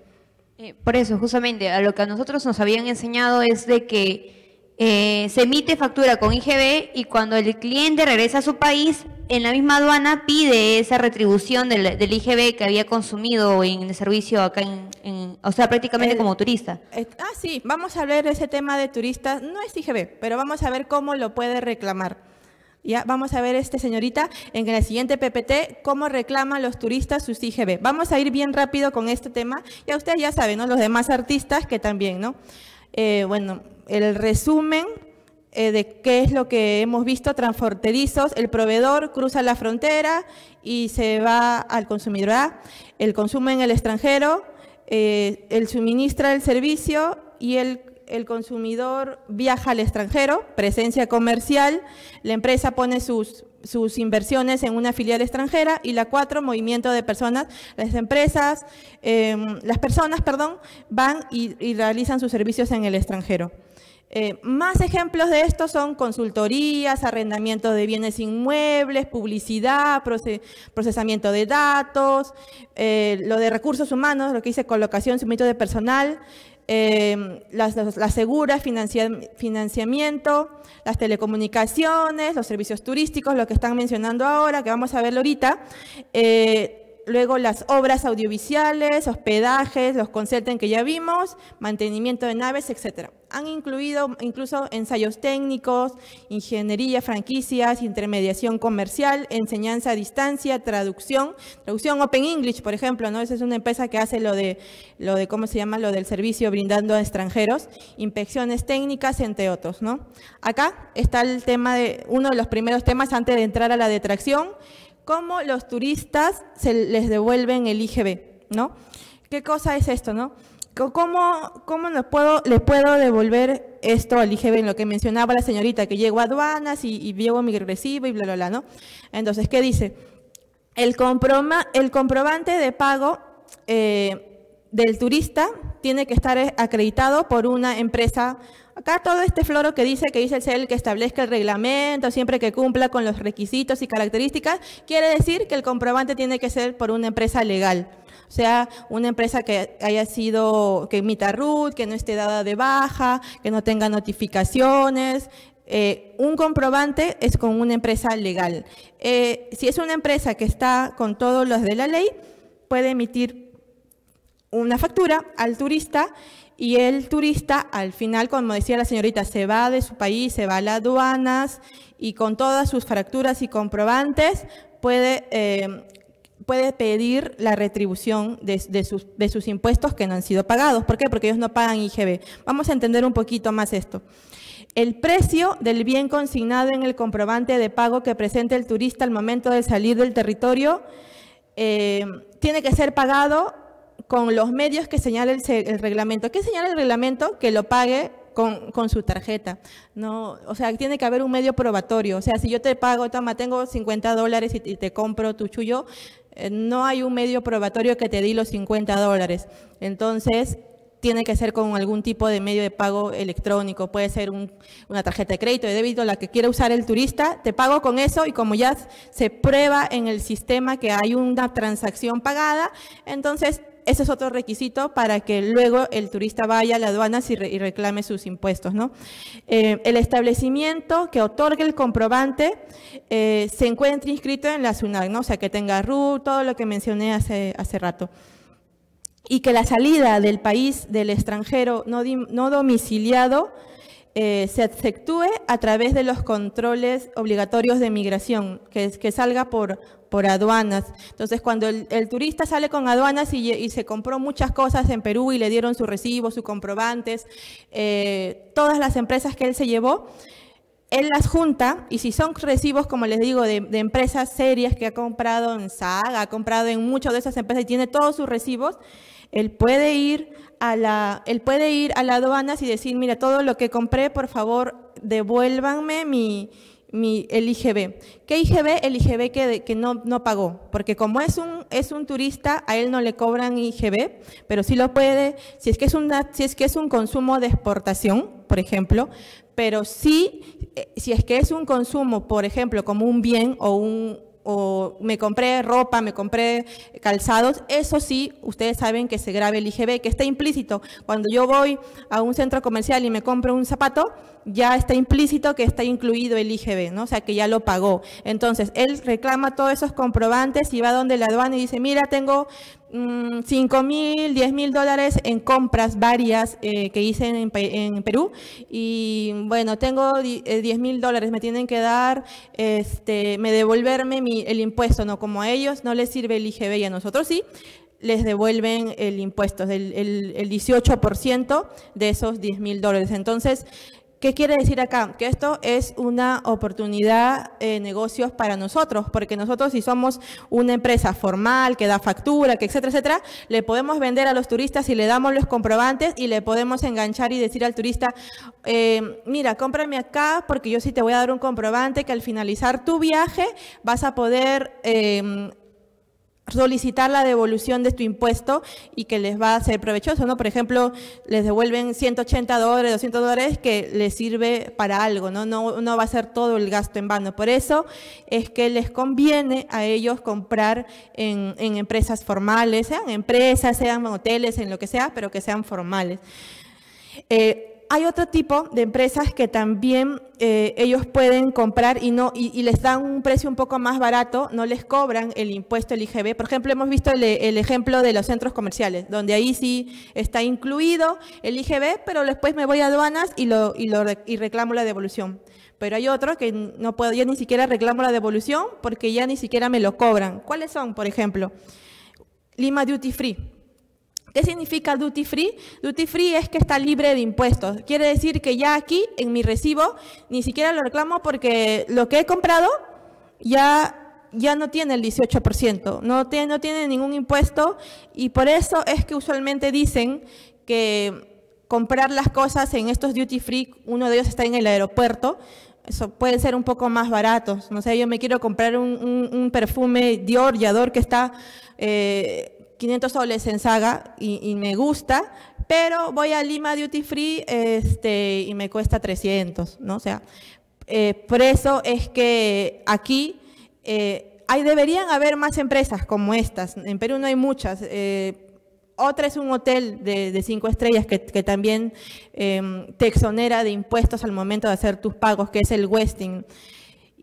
Eh, por eso, justamente, a lo que a nosotros nos habían enseñado es de que eh, se emite factura con IGB y cuando el cliente regresa a su país, en la misma aduana pide esa retribución del, IGB que había consumido en el servicio acá, en, o sea, prácticamente como turista. ah, sí, vamos a ver ese tema de turistas. No es IGB, pero vamos a ver cómo lo puede reclamar. Ya, vamos a ver, este señorita, en el siguiente PPT, cómo reclaman los turistas sus IGB. Vamos a ir bien rápido con este tema. Ya ustedes ya saben, ¿no? Los demás artistas que también, ¿no? Eh, bueno, el resumen eh, de qué es lo que hemos visto, transfronterizos, el proveedor cruza la frontera y se va al consumidor A, el consumo en el extranjero, eh, el suministra el servicio y el, el, consumidor viaja al extranjero, presencia comercial, la empresa pone sus sus inversiones en una filial extranjera y la cuatro, movimiento de personas. Las empresas, em, las personas, perdón, van y, realizan sus servicios en el extranjero. Eh, más ejemplos de esto son consultorías, arrendamiento de bienes inmuebles, publicidad, procesamiento de datos, eh, lo de recursos humanos, lo que dice colocación, suministro de personal, eh, las, seguras, financiamiento, las telecomunicaciones, los servicios turísticos, lo que están mencionando ahora, que vamos a verlo ahorita. Eh, luego las obras audiovisuales, hospedajes, los conceptos que ya vimos, mantenimiento de naves, etc. Han incluido incluso ensayos técnicos, ingeniería, franquicias, intermediación comercial, enseñanza a distancia, traducción, traducción Open English, por ejemplo, ¿no? Esa es una empresa que hace lo de, lo de ¿cómo se llama? Lo del servicio brindando a extranjeros, inspecciones técnicas, entre otros, ¿no? Acá está el tema de, uno de los primeros temas antes de entrar a la detracción, cómo los turistas se les devuelven el IGB, ¿no? ¿Qué cosa es esto, no? ¿Cómo, cómo puedo, devolver esto al IGB en lo que mencionaba la señorita, que llego a aduanas y, y llevo mi recibo y bla, bla, bla, ¿no? Entonces, ¿qué dice? El, comprobante de pago eh, del turista tiene que estar acreditado por una empresa Acá todo este floro que dice que dice el CEL que establezca el reglamento siempre que cumpla con los requisitos y características, quiere decir que el comprobante tiene que ser por una empresa legal. O sea, una empresa que haya sido, que emita RUT, que no esté dada de baja, que no tenga notificaciones. Eh, un comprobante es con una empresa legal. Eh, si es una empresa que está con todos los de la ley, puede emitir una factura al turista y el turista al final, como decía la señorita, se va de su país, se va a las aduanas y con todas sus fracturas y comprobantes puede, eh, puede pedir la retribución de, sus, de sus impuestos que no han sido pagados. ¿Por qué? Porque ellos no pagan IGB. Vamos a entender un poquito más esto. El precio del bien consignado en el comprobante de pago que presente el turista al momento de salir del territorio eh, tiene que ser pagado con los medios que señala el, reglamento. ¿Qué señala el reglamento? Que lo pague con, su tarjeta. No, o sea, tiene que haber un medio probatorio. O sea, si yo te pago, toma, tengo 50 dólares y, te compro tu chullo, eh, no hay un medio probatorio que te di los 50 dólares. Entonces, tiene que ser con algún tipo de medio de pago electrónico, puede ser una tarjeta de crédito, de débito, la que quiera usar el turista, te pago con eso y como ya se prueba en el sistema que hay una transacción pagada, entonces ese es otro requisito para que luego el turista vaya a la aduana y, reclame sus impuestos. ¿no? Eh, el establecimiento que otorgue el comprobante eh, se encuentre inscrito en la SUNAC, ¿no? o sea, que tenga RUT, todo lo que mencioné hace, hace rato. Y que la salida del país del extranjero no, no domiciliado eh, se efectúe a través de los controles obligatorios de migración, que, que salga por, por aduanas. Entonces, cuando el, turista sale con aduanas y, se compró muchas cosas en Perú y le dieron su recibo, sus comprobantes, eh, todas las empresas que él se llevó, él las junta y si son recibos, como les digo, de, empresas serias que ha comprado en Saga, ha comprado en muchas de esas empresas y tiene todos sus recibos, él puede ir a la, él puede ir a la aduanas y decir, mira, todo lo que compré, por favor, devuélvanme mi, mi, el IGB. ¿Qué IGB? El IGB que, que no, no, pagó, porque como es un, es un turista, a él no le cobran IGB, pero sí lo puede, si es que es, una, si es, que es un consumo de exportación, por ejemplo, pero sí, eh, si es que es un consumo, por ejemplo, como un bien o un, o me compré ropa, me compré calzados, eso sí, ustedes saben que se grabe el IGB, que está implícito. Cuando yo voy a un centro comercial y me compro un zapato, ya está implícito que está incluido el IGB, ¿no? O sea, que ya lo pagó. Entonces, él reclama todos esos comprobantes y va donde la aduana y dice, mira, tengo 5 mm, mil, 10 mil dólares en compras varias eh, que hice en, Perú y bueno, tengo 10 eh, mil dólares, me tienen que dar, este, me devolverme el impuesto, ¿no? Como a ellos no les sirve el IGB y a nosotros sí, les devuelven el impuesto, el, el, el 18% de esos 10 mil dólares. Entonces, ¿Qué quiere decir acá? Que esto es una oportunidad de negocios para nosotros, porque nosotros si somos una empresa formal, que da factura, que etcétera, etcétera, le podemos vender a los turistas y le damos los comprobantes y le podemos enganchar y decir al turista, eh, mira, cómprame acá porque yo sí te voy a dar un comprobante que al finalizar tu viaje vas a poder... Eh, solicitar la devolución de tu impuesto y que les va a ser provechoso, ¿no? Por ejemplo, les devuelven 180 dólares, 200 dólares que les sirve para algo, ¿no? No, va a ser todo el gasto en vano. Por eso es que les conviene a ellos comprar en, en empresas formales, sean empresas, sean hoteles, en lo que sea, pero que sean formales. Eh, hay otro tipo de empresas que también eh, ellos pueden comprar y, no, y, les dan un precio un poco más barato, no les cobran el impuesto, el IGB. Por ejemplo, hemos visto el, ejemplo de los centros comerciales, donde ahí sí está incluido el IGB, pero después me voy a aduanas y, lo, y, y reclamo la devolución. Pero hay otros que no puedo, yo ni siquiera reclamo la devolución porque ya ni siquiera me lo cobran. ¿Cuáles son, por ejemplo? Lima Duty Free. ¿Qué significa duty free? Duty free es que está libre de impuestos. Quiere decir que ya aquí, en mi recibo, ni siquiera lo reclamo porque lo que he comprado ya, ya no tiene el 18%, no tiene, no tiene ningún impuesto y por eso es que usualmente dicen que comprar las cosas en estos duty free, uno de ellos está en el aeropuerto, eso puede ser un poco más baratos. No sé, yo me quiero comprar un, perfume Dior, Yador, que está eh, 500 soles en Saga y, me gusta, pero voy a Lima Duty Free este, y me cuesta 300, ¿no? O sea, eh, por eso es que aquí eh, hay, deberían haber más empresas como estas. En Perú no hay muchas. Eh, otra es un hotel de, cinco estrellas que, también em, te exonera de impuestos al momento de hacer tus pagos, que es el Westin.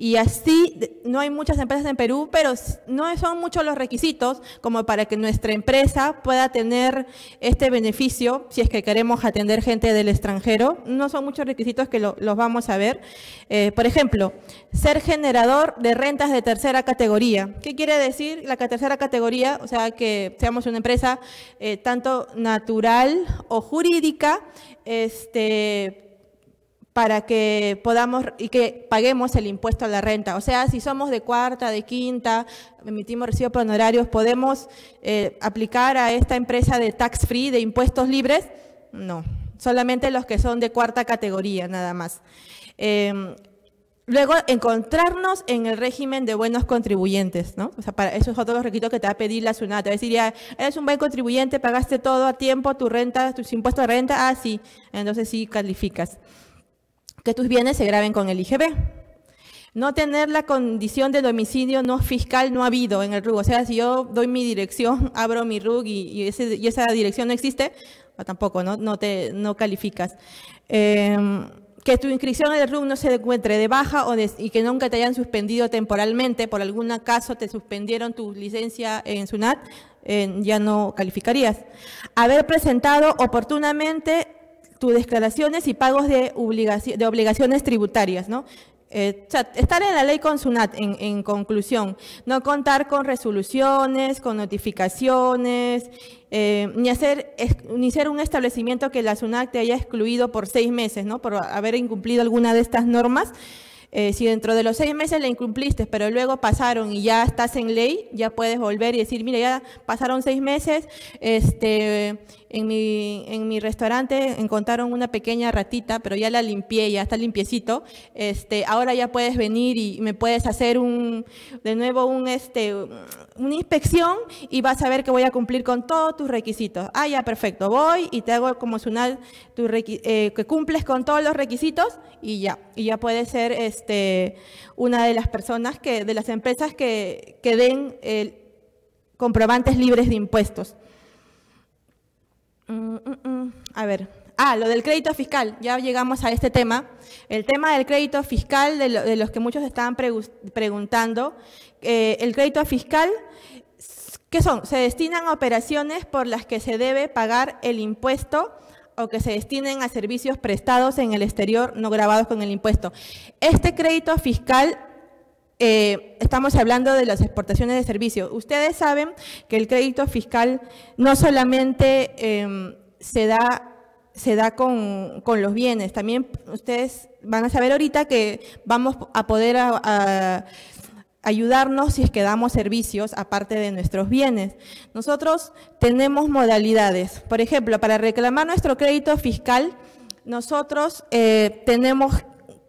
Y así, no hay muchas empresas en Perú, pero no son muchos los requisitos como para que nuestra empresa pueda tener este beneficio, si es que queremos atender gente del extranjero. No son muchos requisitos que los vamos a ver. Eh, por ejemplo, ser generador de rentas de tercera categoría. ¿Qué quiere decir la tercera categoría? O sea, que seamos una empresa eh, tanto natural o jurídica, este para que podamos y que paguemos el impuesto a la renta. O sea, si somos de cuarta, de quinta, emitimos recibo por honorarios, ¿podemos eh, aplicar a esta empresa de tax free, de impuestos libres? No, solamente los que son de cuarta categoría, nada más. Em, luego, encontrarnos en el régimen de buenos contribuyentes, ¿no? O sea, para eso es otro los requisitos que te va a pedir la SUNAT. Te va a decir, ya, eres un buen contribuyente, pagaste todo a tiempo, tu renta, tus impuestos de renta, ah, sí, entonces sí calificas que tus bienes se graben con el IGB. No tener la condición de domicilio no fiscal no ha habido en el RUG. O sea, si yo doy mi dirección, abro mi RUG y, esa dirección no existe, tampoco, no, te, calificas. Em, que tu inscripción en el RUG no se encuentre de baja y que nunca te hayan suspendido temporalmente, por algún caso te suspendieron tu licencia en SUNAT, ya no calificarías. Haber presentado oportunamente tus declaraciones y pagos de, obligaciones tributarias, ¿no? eh, estar en la ley con SUNAT, en, conclusión, no contar con resoluciones, con notificaciones, eh, ni, hacer, ser un establecimiento que la SUNAT te haya excluido por seis meses, por haber incumplido alguna de estas normas. Eh, si dentro de los seis meses la incumpliste, pero luego pasaron y ya estás en ley, ya puedes volver y decir, mira, ya pasaron seis meses, este, en mi, en mi restaurante encontraron una pequeña ratita, pero ya la limpié, ya está limpiecito. Este, ahora ya puedes venir y me puedes hacer un, de nuevo un, este, una inspección y vas a ver que voy a cumplir con todos tus requisitos. Ah, ya, perfecto. Voy y te hago como una, tu eh, que cumples con todos los requisitos y ya. Y ya puedes ser este, una de las personas, que, de las empresas que, que den comprobantes libres de impuestos. A ver. Ah, lo del crédito fiscal. Ya llegamos a este tema. El tema del crédito fiscal, de, los que muchos estaban preguntando. Eh, el crédito fiscal, ¿qué son? Se destinan a operaciones por las que se debe pagar el impuesto o que se destinen a servicios prestados en el exterior no grabados con el impuesto. Este crédito fiscal eh, estamos hablando de las exportaciones de servicios. Ustedes saben que el crédito fiscal no solamente em, se da, se da con, los bienes, también ustedes van a saber ahorita que vamos a poder ayudarnos si es que damos servicios aparte de nuestros bienes. Nosotros tenemos modalidades. Por ejemplo, para reclamar nuestro crédito fiscal, nosotros eh, tenemos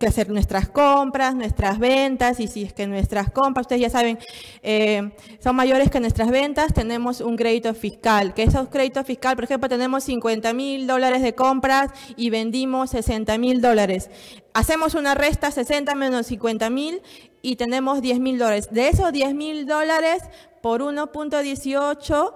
que hacer nuestras compras, nuestras ventas, y si es que nuestras compras, ustedes ya saben, eh, son mayores que nuestras ventas, tenemos un crédito fiscal, que esos créditos fiscal, por ejemplo, tenemos 50 mil dólares de compras y vendimos 60 mil dólares. Hacemos una resta 60 menos 50 mil y tenemos 10 mil dólares. De esos 10 mil dólares por 1.18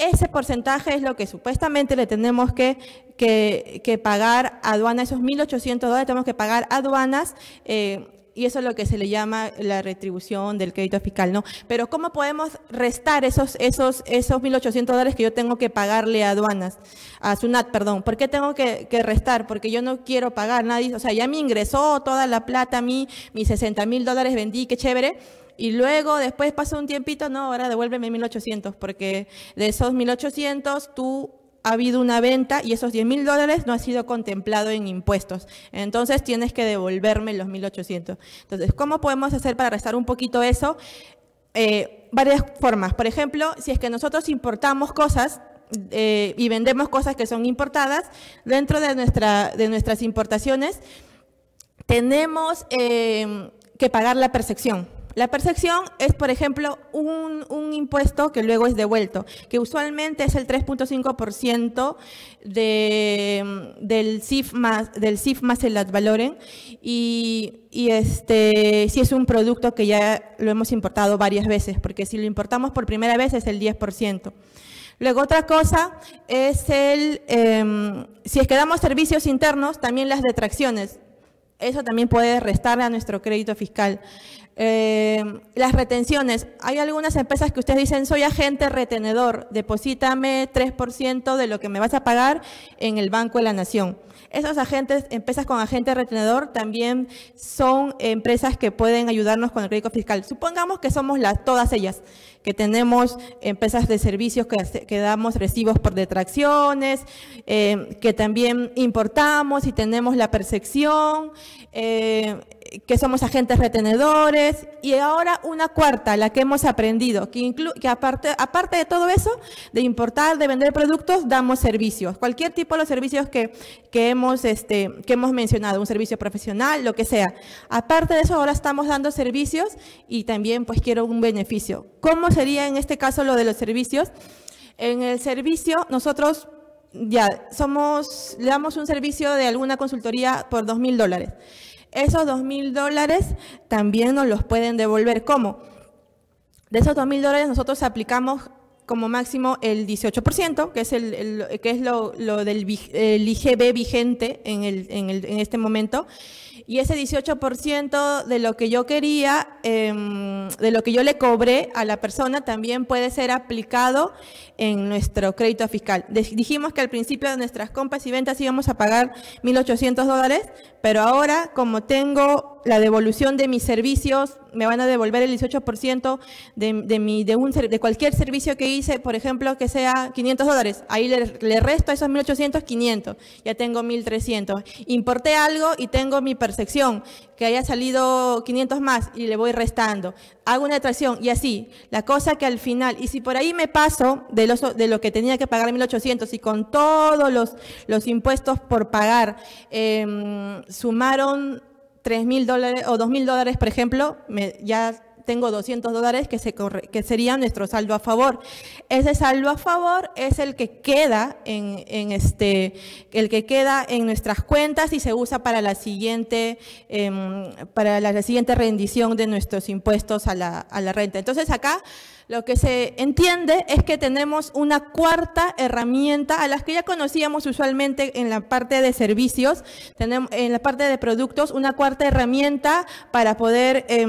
ese porcentaje es lo que supuestamente le tenemos que, que, pagar aduanas, esos 1.800 dólares tenemos que pagar aduanas. Eh, y eso es lo que se le llama la retribución del crédito fiscal, ¿no? Pero ¿cómo podemos restar esos, esos, esos 1.800 dólares que yo tengo que pagarle a aduanas, a SUNAT, perdón? ¿Por qué tengo que, que, restar? Porque yo no quiero pagar, nadie, o sea, ya me ingresó toda la plata a mí, mis 60 mil dólares vendí, qué chévere, y luego después pasó un tiempito, no, ahora devuélveme 1.800, porque de esos 1.800 tú ha habido una venta y esos 10 mil dólares no ha sido contemplado en impuestos. Entonces tienes que devolverme los 1.800. Entonces, ¿cómo podemos hacer para restar un poquito eso? Eh, varias formas. Por ejemplo, si es que nosotros importamos cosas eh, y vendemos cosas que son importadas, dentro de, nuestra, de nuestras importaciones tenemos eh, que pagar la percepción. La percepción es, por ejemplo, un, impuesto que luego es devuelto, que usualmente es el 3.5% de, del CIF más del CIF más el ad y, este si es un producto que ya lo hemos importado varias veces, porque si lo importamos por primera vez es el 10%. Luego otra cosa es el, em, si es que damos servicios internos, también las detracciones. Eso también puede restar a nuestro crédito fiscal. Eh, las retenciones. Hay algunas empresas que ustedes dicen, soy agente retenedor, deposítame 3% de lo que me vas a pagar en el Banco de la Nación. Esos agentes, empresas con agente retenedor, también son empresas que pueden ayudarnos con el crédito fiscal. Supongamos que somos las, todas ellas, que tenemos empresas de servicios que, damos recibos por detracciones, eh, que también importamos y tenemos la percepción, eh, que somos agentes retenedores y ahora una cuarta, la que hemos aprendido, que, que aparte, aparte de todo eso, de importar, de vender productos, damos servicios, cualquier tipo de los servicios que, que, hemos, este, que hemos mencionado, un servicio profesional, lo que sea. Aparte de eso, ahora estamos dando servicios y también pues quiero un beneficio. ¿Cómo sería en este caso lo de los servicios? En el servicio nosotros ya somos, le damos un servicio de alguna consultoría por dos mil dólares. Esos dos mil dólares también nos los pueden devolver. ¿Cómo? De esos dos mil dólares nosotros aplicamos como máximo el 18%, que es, el, que es lo, del el IGB vigente en, el, en, el, en este momento, y ese 18% de lo que yo quería, em, de lo que yo le cobré a la persona, también puede ser aplicado en nuestro crédito fiscal. Dijimos que al principio de nuestras compras y ventas íbamos a pagar 1.800 dólares, pero ahora como tengo la devolución de mis servicios, me van a devolver el 18% de, de, un, de cualquier servicio que hice, por ejemplo, que sea 500 dólares. Ahí le, le resto a esos 1.800, 500. Ya tengo 1.300. Importé algo y tengo mi percepción, que haya salido 500 más y le voy restando. Hago una atracción y así. La cosa que al final, y si por ahí me paso de, de lo que tenía que pagar 1.800 y con todos los, los impuestos por pagar, eh, sumaron 3 mil dólares o 2 mil dólares, por ejemplo, me, ya tengo 200 dólares que, se que sería nuestro saldo a favor. Ese saldo a favor es el que queda en, en este, el que queda en nuestras cuentas y se usa para la siguiente, eh, para la, siguiente rendición de nuestros impuestos a la, a la renta. Entonces acá lo que se entiende es que tenemos una cuarta herramienta a las que ya conocíamos usualmente en la parte de servicios, tenemos en la parte de productos, una cuarta herramienta para poder eh,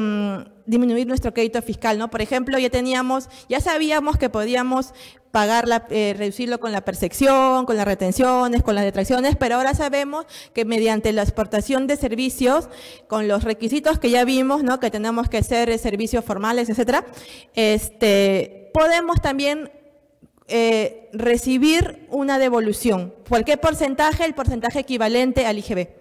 disminuir nuestro crédito fiscal, ¿no? Por ejemplo, ya teníamos, ya sabíamos que podíamos pagar eh, reducirlo con la percepción, con las retenciones, con las detracciones, pero ahora sabemos que mediante la exportación de servicios, con los requisitos que ya vimos, ¿no? Que tenemos que ser servicios formales, etcétera, este, podemos también eh, recibir una devolución. Cualquier porcentaje, el porcentaje equivalente al IGB.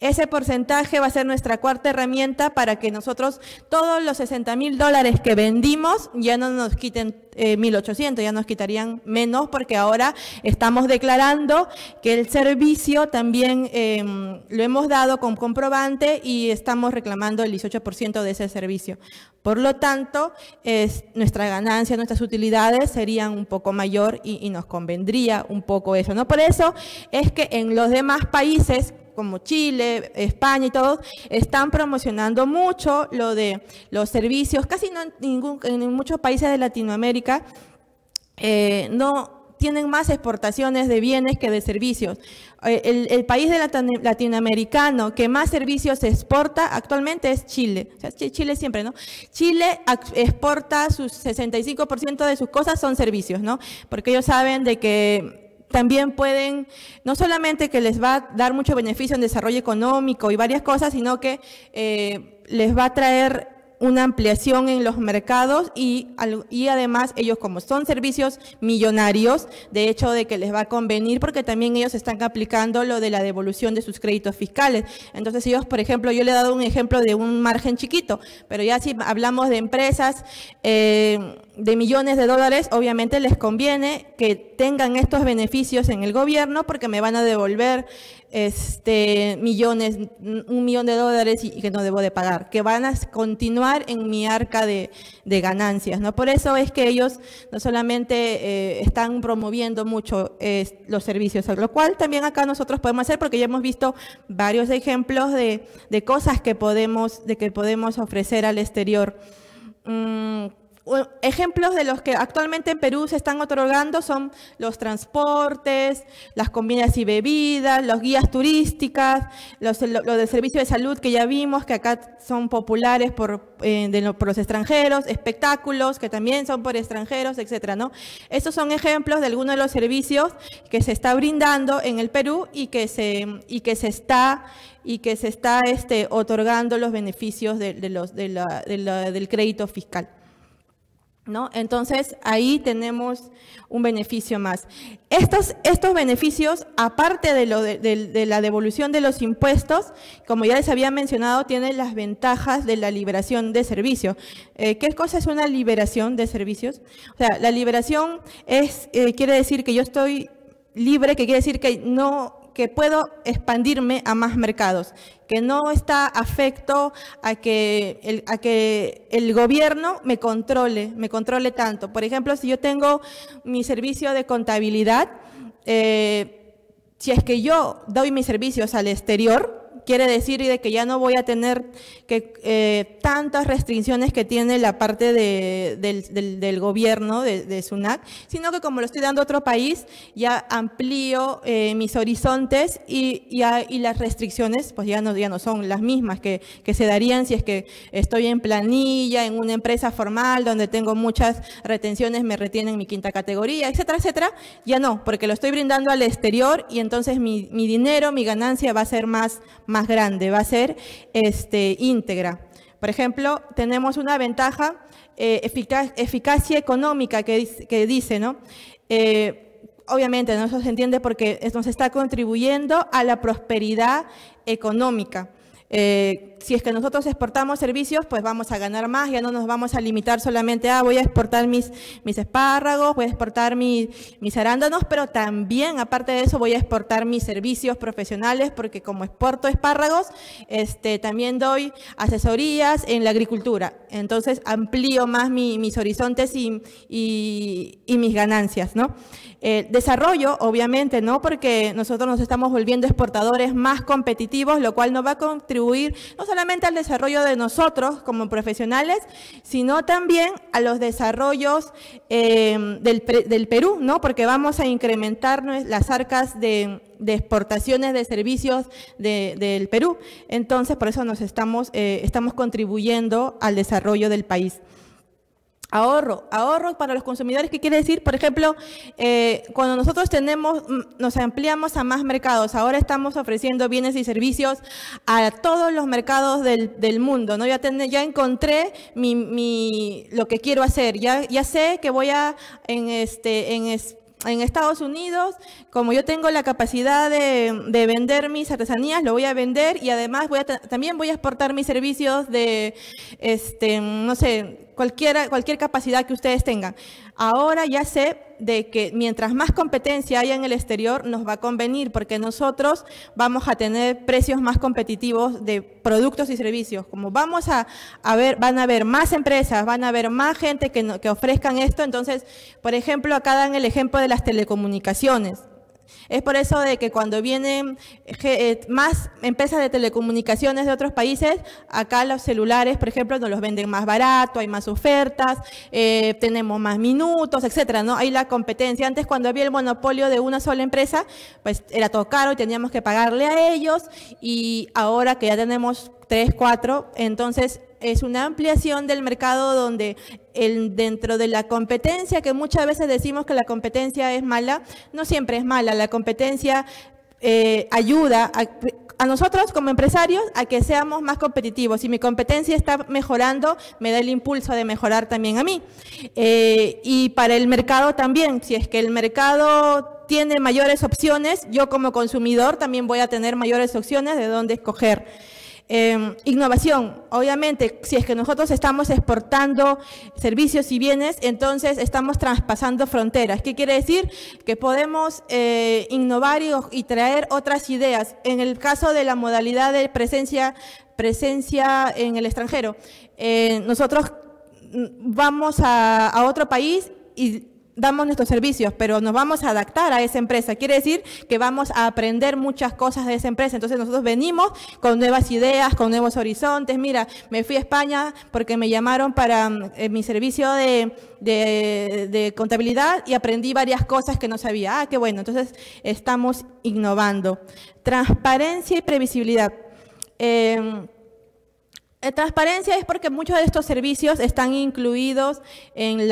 Ese porcentaje va a ser nuestra cuarta herramienta para que nosotros todos los 60 mil dólares que vendimos ya no nos quiten eh, 1.800, ya nos quitarían menos porque ahora estamos declarando que el servicio también eh, lo hemos dado con comprobante y estamos reclamando el 18% de ese servicio. Por lo tanto, es, nuestra ganancia, nuestras utilidades serían un poco mayor y, y nos convendría un poco eso. ¿no? Por eso es que en los demás países como Chile, España y todos, están promocionando mucho lo de los servicios, casi no en, ningún, en muchos países de Latinoamérica, eh, no tienen más exportaciones de bienes que de servicios. Eh, el, país de latinoamericano que más servicios exporta actualmente es Chile. O sea, Chile siempre, ¿no? Chile exporta sus 65% de sus cosas son servicios, ¿no? Porque ellos saben de que también pueden, no solamente que les va a dar mucho beneficio en desarrollo económico y varias cosas, sino que eh, les va a traer una ampliación en los mercados y, y además ellos como son servicios millonarios, de hecho de que les va a convenir porque también ellos están aplicando lo de la devolución de sus créditos fiscales. Entonces ellos, por ejemplo, yo le he dado un ejemplo de un margen chiquito, pero ya si hablamos de empresas eh, de millones de dólares, obviamente les conviene que tengan estos beneficios en el gobierno porque me van a devolver este, millones, un millón de dólares y, que no debo de pagar, que van a continuar en mi arca de, de ganancias. ¿no? Por eso es que ellos no solamente eh, están promoviendo mucho los servicios, lo cual también acá nosotros podemos hacer porque ya hemos visto varios ejemplos de, de cosas que podemos, de que podemos ofrecer al exterior. Mm, Ejemplos de los que actualmente en Perú se están otorgando son los transportes, las comidas y bebidas, los guías turísticas, los, lo, lo de servicio de salud que ya vimos, que acá son populares por, eh, de los extranjeros, espectáculos que también son por extranjeros, etcétera, ¿no? Estos son ejemplos de algunos de los servicios que se está brindando en el Perú y que se, y que se está y que se está este, otorgando los beneficios del crédito fiscal. ¿No? Entonces, ahí tenemos un beneficio más. Estos, estos beneficios, aparte de, lo de, la devolución de los impuestos, como ya les había mencionado, tienen las ventajas de la liberación de servicio. Eh, ¿Qué cosa es una liberación de servicios? O sea, la liberación es, eh, quiere decir que yo estoy libre, que quiere decir que no que puedo expandirme a más mercados, que no está afecto a que, el, gobierno me controle, me controle tanto. Por ejemplo, si yo tengo mi servicio de contabilidad, eh, si es que yo doy mis servicios al exterior, quiere decir de que ya no voy a tener que, eh, tantas restricciones que tiene la parte del, gobierno de, SUNAC, sino que como lo estoy dando a otro país, ya amplío eh, mis horizontes y, las restricciones pues ya no, ya no son las mismas que, se darían si es que estoy en planilla, en una empresa formal donde tengo muchas retenciones, me retienen mi quinta categoría, etcétera, etcétera. Ya no, porque lo estoy brindando al exterior y entonces mi, dinero, mi ganancia va a ser más grande, va a ser este, íntegra. Por ejemplo, tenemos una ventaja, eh, eficacia económica que, que dice, ¿no? Eh, obviamente no eso se entiende porque nos está contribuyendo a la prosperidad económica. Eh, si es que nosotros exportamos servicios, pues vamos a ganar más, ya no nos vamos a limitar solamente a voy a exportar mis, mis espárragos, voy a exportar mis arándanos, pero también, aparte de eso, voy a exportar mis servicios profesionales, porque como exporto espárragos, este, también doy asesorías en la agricultura. Entonces, amplío más mis horizontes y, y, mis ganancias, ¿no? Eh, desarrollo, obviamente, ¿no? Porque nosotros nos estamos volviendo exportadores más competitivos, lo cual nos va a contribuir no solamente al desarrollo de nosotros como profesionales, sino también a los desarrollos eh, del, Perú, ¿no? Porque vamos a incrementar las arcas de, exportaciones de servicios del Perú. Entonces, por eso nos estamos, eh, estamos contribuyendo al desarrollo del país. Ahorro, ahorro para los consumidores, ¿qué quiere decir? Por ejemplo, eh, cuando nosotros tenemos, mm, nos ampliamos a más mercados, ahora estamos ofreciendo bienes y servicios a todos los mercados del, mundo, ¿no? Ya, ya encontré mi, lo que quiero hacer, ya, ya sé que voy a, en este, en en Estados Unidos, como yo tengo la capacidad de, vender mis artesanías, lo voy a vender y además voy a, también voy a exportar mis servicios de, este, no sé, cualquier, cualquier capacidad que ustedes tengan. Ahora ya sé de que mientras más competencia haya en el exterior, nos va a convenir porque nosotros vamos a tener precios más competitivos de productos y servicios. Como vamos a, ver, van a haber más empresas, van a haber más gente que, que ofrezcan esto. Entonces, por ejemplo, acá dan el ejemplo de las telecomunicaciones. Es por eso de que cuando vienen eh, más empresas de telecomunicaciones de otros países, acá los celulares, por ejemplo, nos los venden más barato, hay más ofertas, eh, tenemos más minutos, etcétera, ¿no? Hay la competencia. Antes, cuando había el monopolio de una sola empresa, pues era todo caro y teníamos que pagarle a ellos. Y ahora que ya tenemos tres, cuatro, entonces es una ampliación del mercado donde el, dentro de la competencia, que muchas veces decimos que la competencia es mala, no siempre es mala, la competencia eh, ayuda a, nosotros como empresarios a que seamos más competitivos. Si mi competencia está mejorando, me da el impulso de mejorar también a mí. Eh, y para el mercado también, si es que el mercado tiene mayores opciones, yo como consumidor también voy a tener mayores opciones de dónde escoger. Em, innovación, obviamente, si es que nosotros estamos exportando servicios y bienes, entonces estamos traspasando fronteras. ¿Qué quiere decir? Que podemos eh, innovar y, traer otras ideas. En el caso de la modalidad de presencia, presencia en el extranjero, eh, nosotros mm, vamos a, a otro país y damos nuestros servicios, pero nos vamos a adaptar a esa empresa. Quiere decir que vamos a aprender muchas cosas de esa empresa. Entonces nosotros venimos con nuevas ideas, con nuevos horizontes. Mira, me fui a España porque me llamaron para eh, mi servicio de, contabilidad y aprendí varias cosas que no sabía. Ah, qué bueno. Entonces estamos innovando. Transparencia y previsibilidad. Eh, transparencia es porque muchos de estos servicios están incluidos en,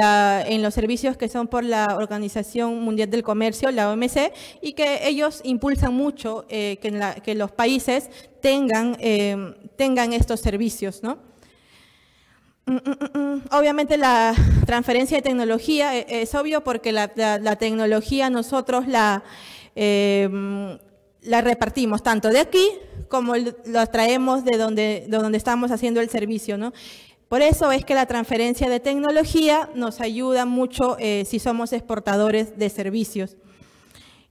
los servicios que son por la Organización Mundial del Comercio, la OMC, y que ellos impulsan mucho eh, que, los países tengan, eh, tengan estos servicios. Mm, mm, mm, Obviamente la transferencia de tecnología es, obvio porque la, la, tecnología nosotros la la repartimos tanto de aquí como lo traemos de donde, de donde estamos haciendo el servicio. ¿no? Por eso es que la transferencia de tecnología nos ayuda mucho eh, si somos exportadores de servicios.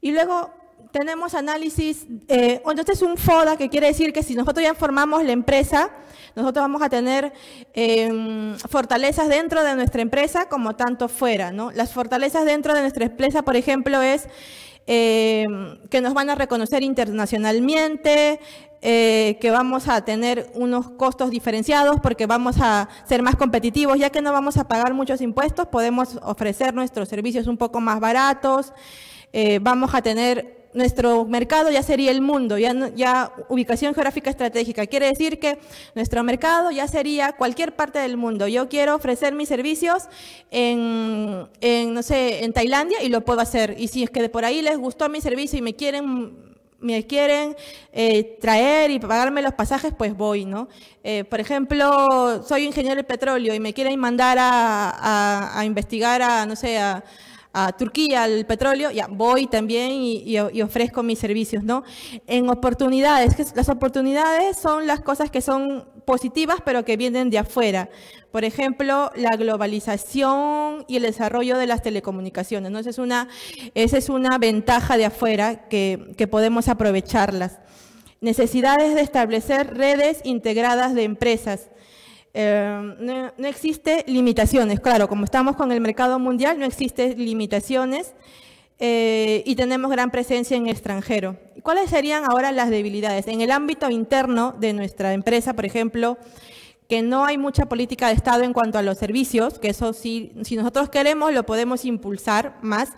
Y luego tenemos análisis, eh, este es un FODA, que quiere decir que si nosotros ya formamos la empresa, nosotros vamos a tener em, fortalezas dentro de nuestra empresa como tanto fuera. ¿no? Las fortalezas dentro de nuestra empresa, por ejemplo, es eh, que nos van a reconocer internacionalmente, eh, que vamos a tener unos costos diferenciados porque vamos a ser más competitivos, ya que no vamos a pagar muchos impuestos, podemos ofrecer nuestros servicios un poco más baratos, eh, vamos a tener nuestro mercado ya sería el mundo, ya, ya ubicación geográfica estratégica. Quiere decir que nuestro mercado ya sería cualquier parte del mundo. Yo quiero ofrecer mis servicios en, en, no sé, en Tailandia y lo puedo hacer. Y si es que de por ahí les gustó mi servicio y me quieren me quieren eh, traer y pagarme los pasajes, pues voy, ¿no? Eh, por ejemplo, soy ingeniero de petróleo y me quieren mandar a, investigar a, no sé, a, Turquía el petróleo, ya voy también y, ofrezco mis servicios, ¿no? En oportunidades, que las oportunidades son las cosas que son positivas pero que vienen de afuera. Por ejemplo, la globalización y el desarrollo de las telecomunicaciones. ¿no? Esa, es una, esa es una ventaja de afuera que podemos aprovecharlas. Necesidades de establecer redes integradas de empresas. Eh, no, no, existe limitaciones, claro, como estamos con el mercado mundial, no existe limitaciones eh, y tenemos gran presencia en extranjero. ¿Cuáles serían ahora las debilidades? En el ámbito interno de nuestra empresa, por ejemplo, que no hay mucha política de Estado en cuanto a los servicios, que eso sí, si nosotros queremos lo podemos impulsar más.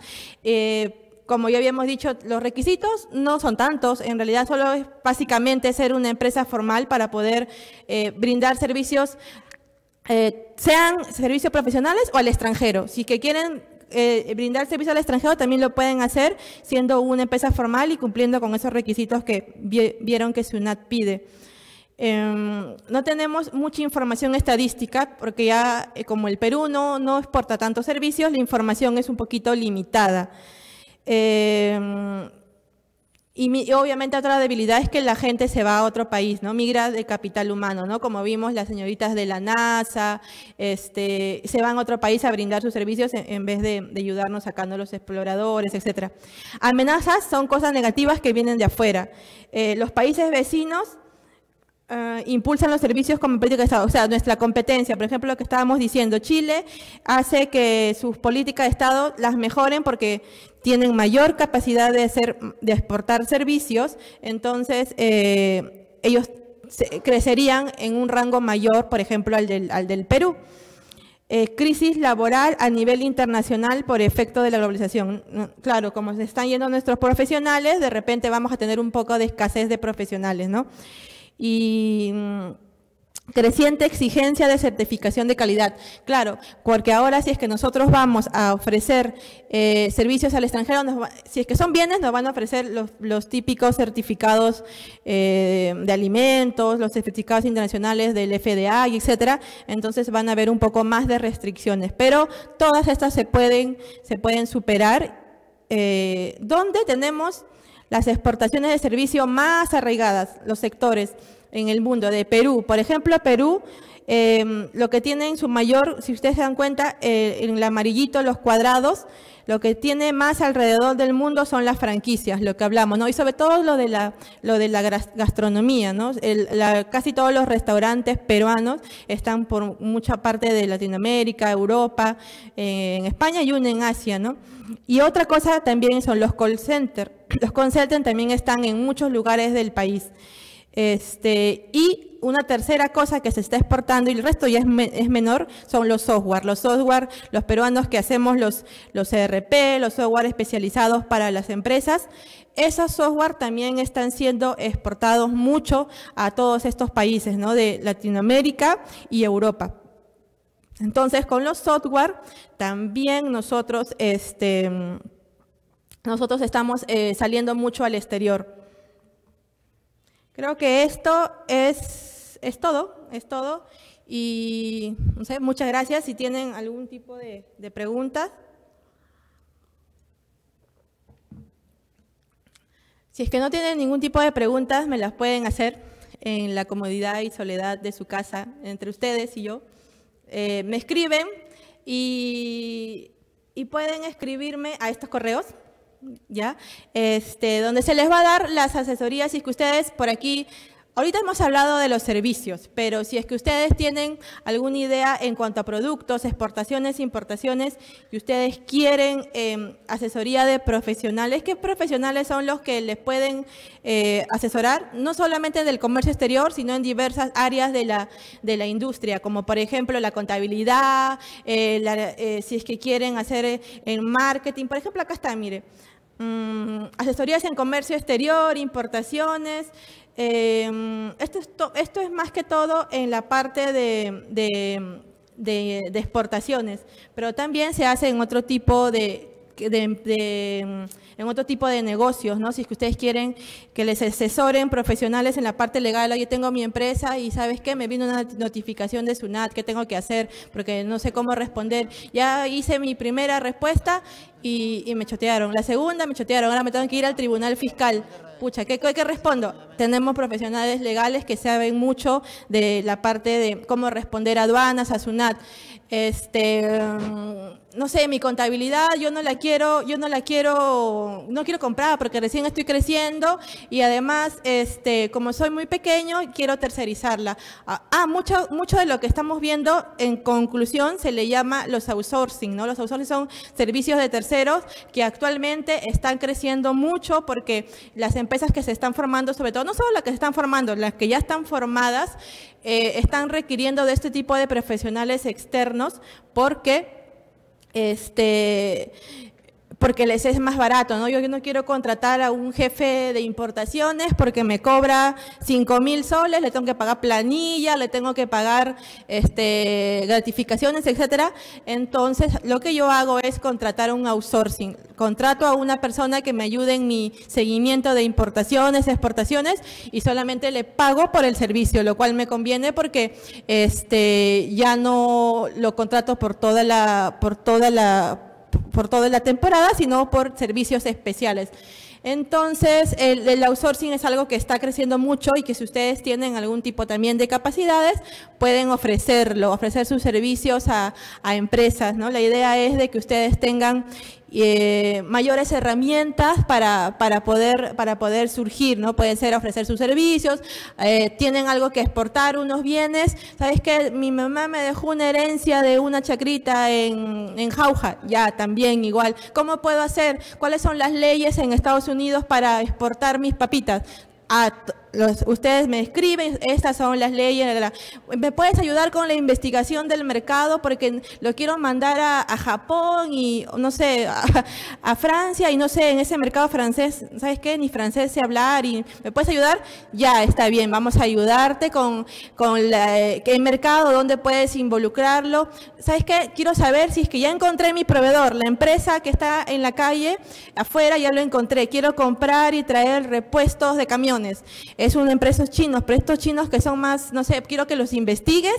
Eh, como ya habíamos dicho, los requisitos no son tantos, en realidad solo es básicamente ser una empresa formal para poder eh, brindar servicios, eh, sean servicios profesionales o al extranjero. Si que quieren brindar servicio al extranjero también lo pueden hacer siendo una empresa formal y cumpliendo con esos requisitos que vieron que SUNAT pide. Em, no tenemos mucha información estadística porque ya eh, como el Perú no, no exporta tantos servicios, la información es un poquito limitada. Em, y, obviamente otra debilidad es que la gente se va a otro país, ¿no? Migra de capital humano, ¿no? Como vimos las señoritas de la NASA, este, se van a otro país a brindar sus servicios en, vez de, ayudarnos sacando los exploradores, etc. Amenazas son cosas negativas que vienen de afuera. Eh, los países vecinos Ah, impulsan los servicios como política de Estado. O sea, nuestra competencia, por ejemplo, lo que estábamos diciendo, Chile hace que sus políticas de Estado las mejoren porque tienen mayor capacidad de, de exportar servicios, entonces eh, ellos crecerían en un rango mayor, por ejemplo, al del, al del Perú. Eh, crisis laboral a nivel internacional por efecto de la globalización. Claro, como se están yendo nuestros profesionales, de repente vamos a tener un poco de escasez de profesionales, ¿no? Y mm, creciente exigencia de certificación de calidad. Claro, porque ahora si es que nosotros vamos a ofrecer eh, servicios al extranjero, si es que son bienes, nos van a ofrecer los, típicos certificados eh, de alimentos, los certificados internacionales del FDA, etcétera. Entonces van a haber un poco más de restricciones. Pero todas estas se pueden, se pueden superar. Eh, donde tenemos las exportaciones de servicio más arraigadas, los sectores en el mundo de Perú. Por ejemplo, Perú, em, lo que tiene en su mayor, si ustedes se dan cuenta, eh, en el amarillito, los cuadrados, lo que tiene más alrededor del mundo son las franquicias, lo que hablamos, ¿no? Y sobre todo lo de la, gastronomía, ¿no? casi todos los restaurantes peruanos están por mucha parte de Latinoamérica, Europa, eh, en España y uno en Asia, ¿no? Y otra cosa también son los call centers. Los call centers también están en muchos lugares del país. Este, y una tercera cosa que se está exportando y el resto ya es, menor son los software. Los software, los peruanos que hacemos los, los ERP, los software especializados para las empresas, esos software también están siendo exportados mucho a todos estos países ¿no? de Latinoamérica y Europa. Entonces, con los software también nosotros, este, nosotros estamos eh, saliendo mucho al exterior. Creo que esto es, es todo, es todo. Y no sé, muchas gracias. Si tienen algún tipo de, preguntas. Si es que no tienen ningún tipo de preguntas, me las pueden hacer en la comodidad y soledad de su casa, entre ustedes y yo. Eh, me escriben y pueden escribirme a estos correos ¿ya? Este, donde se les va a dar las asesorías y que ustedes por aquí Ahorita hemos hablado de los servicios, pero si es que ustedes tienen alguna idea en cuanto a productos, exportaciones, importaciones, y ustedes quieren em, asesoría de profesionales, ¿qué profesionales son los que les pueden eh, asesorar? No solamente del comercio exterior, sino en diversas áreas de la, de la industria, como por ejemplo la contabilidad, eh, eh, si es que quieren hacer en marketing. Por ejemplo, acá está, mire, mm, asesorías en comercio exterior, importaciones, Em, esto, es esto, es más que todo en la parte de, exportaciones, pero también se hace en otro tipo de, en otro tipo de negocios, ¿no? Si es que ustedes quieren que les asesoren profesionales en la parte legal, yo tengo mi empresa y ¿sabes qué? Me vino una notificación de SUNAT, ¿qué tengo que hacer? Porque no sé cómo responder. Ya hice mi primera respuesta y, y me chotearon. La segunda me chotearon, ahora me tengo que ir al tribunal fiscal pucha, ¿qué, ¿qué, respondo? Tenemos profesionales legales que saben mucho de la parte de cómo responder a aduanas, a SUNAT. Este, mm, no sé, mi contabilidad yo no la quiero, yo no la quiero, no quiero comprar porque recién estoy creciendo y además, este, como soy muy pequeño, quiero tercerizarla. Ah, ah, mucho, mucho de lo que estamos viendo en conclusión se le llama los outsourcing, ¿no? Los outsourcing son servicios de terceros que actualmente están creciendo mucho porque las empresas que se están formando, sobre todo, no solo las que se están formando, las que ya están formadas, eh, están requiriendo de este tipo de profesionales externos porque este, porque les es más barato, ¿no? Yo no quiero contratar a un jefe de importaciones porque me cobra 5 mil soles, le tengo que pagar planilla, le tengo que pagar este, gratificaciones, etcétera. Entonces, lo que yo hago es contratar un outsourcing. Contrato a una persona que me ayude en mi seguimiento de importaciones, exportaciones y solamente le pago por el servicio, lo cual me conviene porque este, ya no lo contrato por toda la, por toda la por toda la temporada, sino por servicios especiales. Entonces, el, outsourcing es algo que está creciendo mucho y que si ustedes tienen algún tipo también de capacidades, pueden ofrecerlo, ofrecer sus servicios a, a empresas. ¿no? La idea es de que ustedes tengan eh, mayores herramientas para, para, poder, para poder surgir, ¿no? Pueden ser ofrecer sus servicios, eh, tienen algo que exportar, unos bienes. ¿Sabes qué? Mi mamá me dejó una herencia de una chacrita en, en Jauja, ya también igual. ¿Cómo puedo hacer? ¿Cuáles son las leyes en Estados Unidos para exportar mis papitas? A, ustedes me escriben, estas son las leyes, ¿me puedes ayudar con la investigación del mercado? Porque lo quiero mandar a, Japón y, no sé, a, Francia y no sé, en ese mercado francés, ¿sabes qué? Ni francés sé hablar y ¿me puedes ayudar? Ya, está bien, vamos a ayudarte con, con la, el mercado, dónde puedes involucrarlo. ¿Sabes qué? Quiero saber si es que ya encontré mi proveedor, la empresa que está en la calle, afuera, ya lo encontré. Quiero comprar y traer repuestos de camiones es una empresa chinos, pero estos chinos que son más, no sé, quiero que los investigues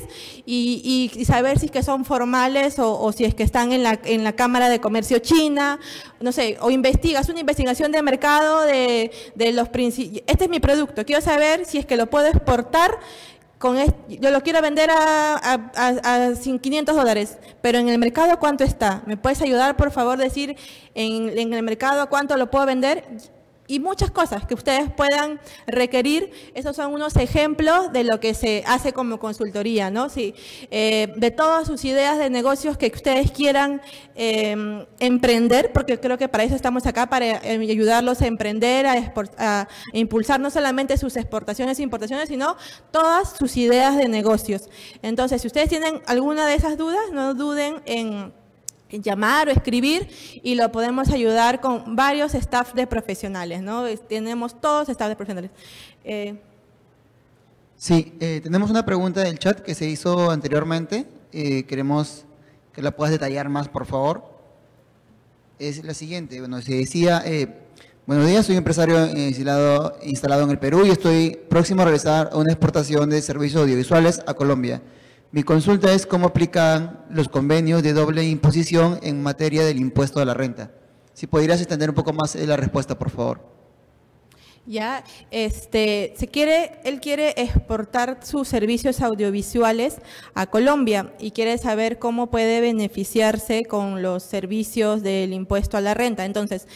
y, saber si es que son formales o, si es que están en la, en la Cámara de Comercio China, no sé, o investigas una investigación de mercado de, de los principios. Este es mi producto, quiero saber si es que lo puedo exportar con yo lo quiero vender a, a, a, 500 dólares, pero en el mercado cuánto está. ¿Me puedes ayudar, por favor, decir en, en el mercado cuánto lo puedo vender? Y muchas cosas que ustedes puedan requerir. Esos son unos ejemplos de lo que se hace como consultoría, ¿no? Sí, eh, de todas sus ideas de negocios que ustedes quieran em, emprender, porque creo que para eso estamos acá, para em, ayudarlos a emprender, a, a, impulsar no solamente sus exportaciones e importaciones, sino todas sus ideas de negocios. Entonces, si ustedes tienen alguna de esas dudas, no duden en llamar o escribir y lo podemos ayudar con varios staff de profesionales, ¿no? Tenemos todos staff de profesionales. Eh, sí, eh, tenemos una pregunta del chat que se hizo anteriormente. Eh, queremos que la puedas detallar más, por favor. Es la siguiente. Bueno, se decía, buenos días, soy empresario instalado en el Perú y estoy próximo a realizar una exportación de servicios audiovisuales a Colombia. Mi consulta es cómo aplican los convenios de doble imposición en materia del impuesto a la renta. Si pudieras extender un poco más la respuesta, por favor. Ya, este, se quiere, él quiere exportar sus servicios audiovisuales a Colombia y quiere saber cómo puede beneficiarse con los servicios del impuesto a la renta. Entonces,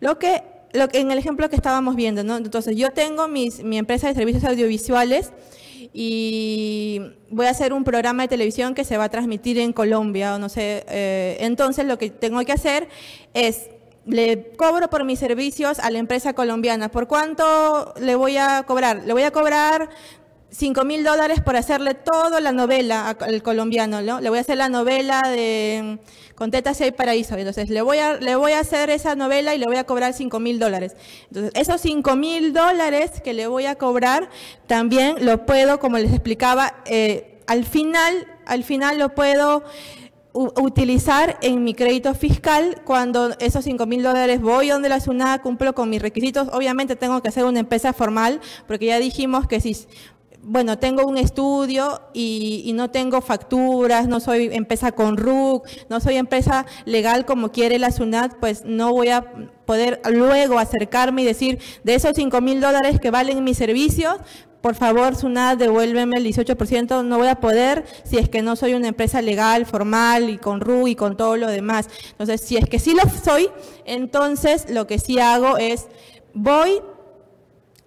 lo que lo que, en el ejemplo que estábamos viendo, ¿no? Entonces, yo tengo mis, mi empresa de servicios audiovisuales y voy a hacer un programa de televisión que se va a transmitir en Colombia, o no sé. Eh, entonces, lo que tengo que hacer es le cobro por mis servicios a la empresa colombiana. ¿Por cuánto le voy a cobrar? Le voy a cobrar 5 mil dólares por hacerle toda la novela al colombiano, ¿no? Le voy a hacer la novela de con Teta y Paraíso. Entonces, le voy, a, le voy a hacer esa novela y le voy a cobrar 5 mil dólares. Entonces, esos 5 mil dólares que le voy a cobrar, también lo puedo, como les explicaba, eh, al final, al final lo puedo utilizar en mi crédito fiscal cuando esos 5 mil dólares voy donde la SUNAT, cumplo con mis requisitos. Obviamente tengo que hacer una empresa formal, porque ya dijimos que si bueno, tengo un estudio y, no tengo facturas, no soy empresa con RUC, no soy empresa legal como quiere la SUNAT, pues no voy a poder luego acercarme y decir, de esos 5 mil dólares que valen mis servicios, por favor, SUNAT, devuélveme el 18%, no voy a poder si es que no soy una empresa legal, formal y con RUC y con todo lo demás. Entonces, si es que sí lo soy, entonces lo que sí hago es, voy...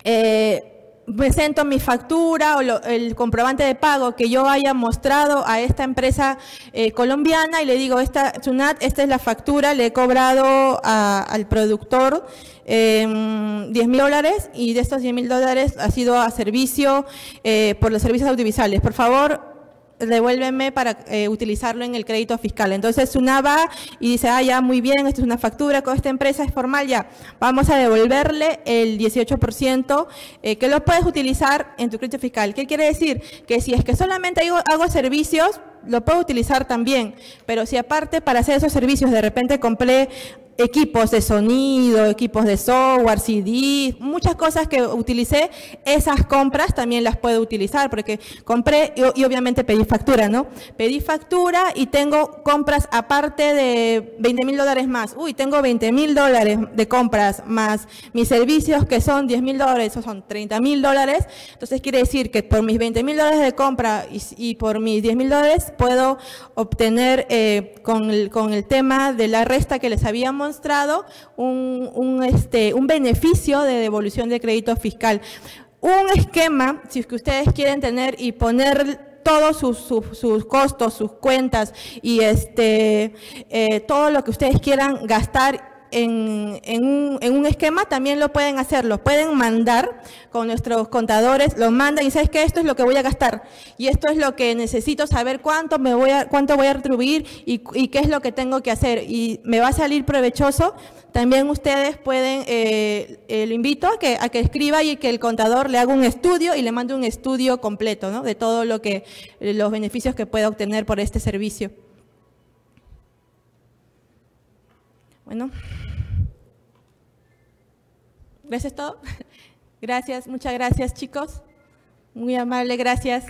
Eh, presento mi factura o el comprobante de pago que yo haya mostrado a esta empresa eh, colombiana y le digo, esta Sunat, esta es la factura, le he cobrado al productor eh, em, 10 mil dólares y de estos 10 mil dólares ha sido a servicio eh, por los servicios audiovisuales. Por favor, devuélveme para eh, utilizarlo en el crédito fiscal. Entonces una va y dice, ah, ya, muy bien, esto es una factura, con esta empresa es formal, ya, vamos a devolverle el 18% eh, que lo puedes utilizar en tu crédito fiscal. ¿Qué quiere decir? Que si es que solamente hago, hago servicios, lo puedo utilizar también, pero si aparte para hacer esos servicios de repente compré equipos de sonido, equipos de software, CD, muchas cosas que utilicé, esas compras también las puedo utilizar porque compré y, obviamente pedí factura, ¿no? Pedí factura y tengo compras aparte de 20 mil dólares más. Uy, tengo 20 mil dólares de compras más mis servicios que son 10 mil dólares, o son 30 mil dólares. Entonces quiere decir que por mis 20 mil dólares de compra y, por mis 10 mil dólares puedo obtener eh, con, el, con el tema de la resta que les habíamos mostrado un, este, un beneficio de devolución de crédito fiscal. Un esquema, si es que ustedes quieren tener y poner todos sus, sus, costos, sus cuentas y este, eh, todo lo que ustedes quieran gastar en, un, esquema también lo pueden hacer, lo pueden mandar con nuestros contadores, lo mandan y sabes que esto es lo que voy a gastar y esto es lo que necesito saber cuánto me voy a, cuánto voy a retribuir y, qué es lo que tengo que hacer y me va a salir provechoso. También ustedes pueden, eh, eh, lo invito a que, a que escriba y que el contador le haga un estudio y le mande un estudio completo ¿no? de todo lo los beneficios que pueda obtener por este servicio. Bueno. ¿Ves es todo? Gracias, muchas gracias chicos. Muy amable, gracias.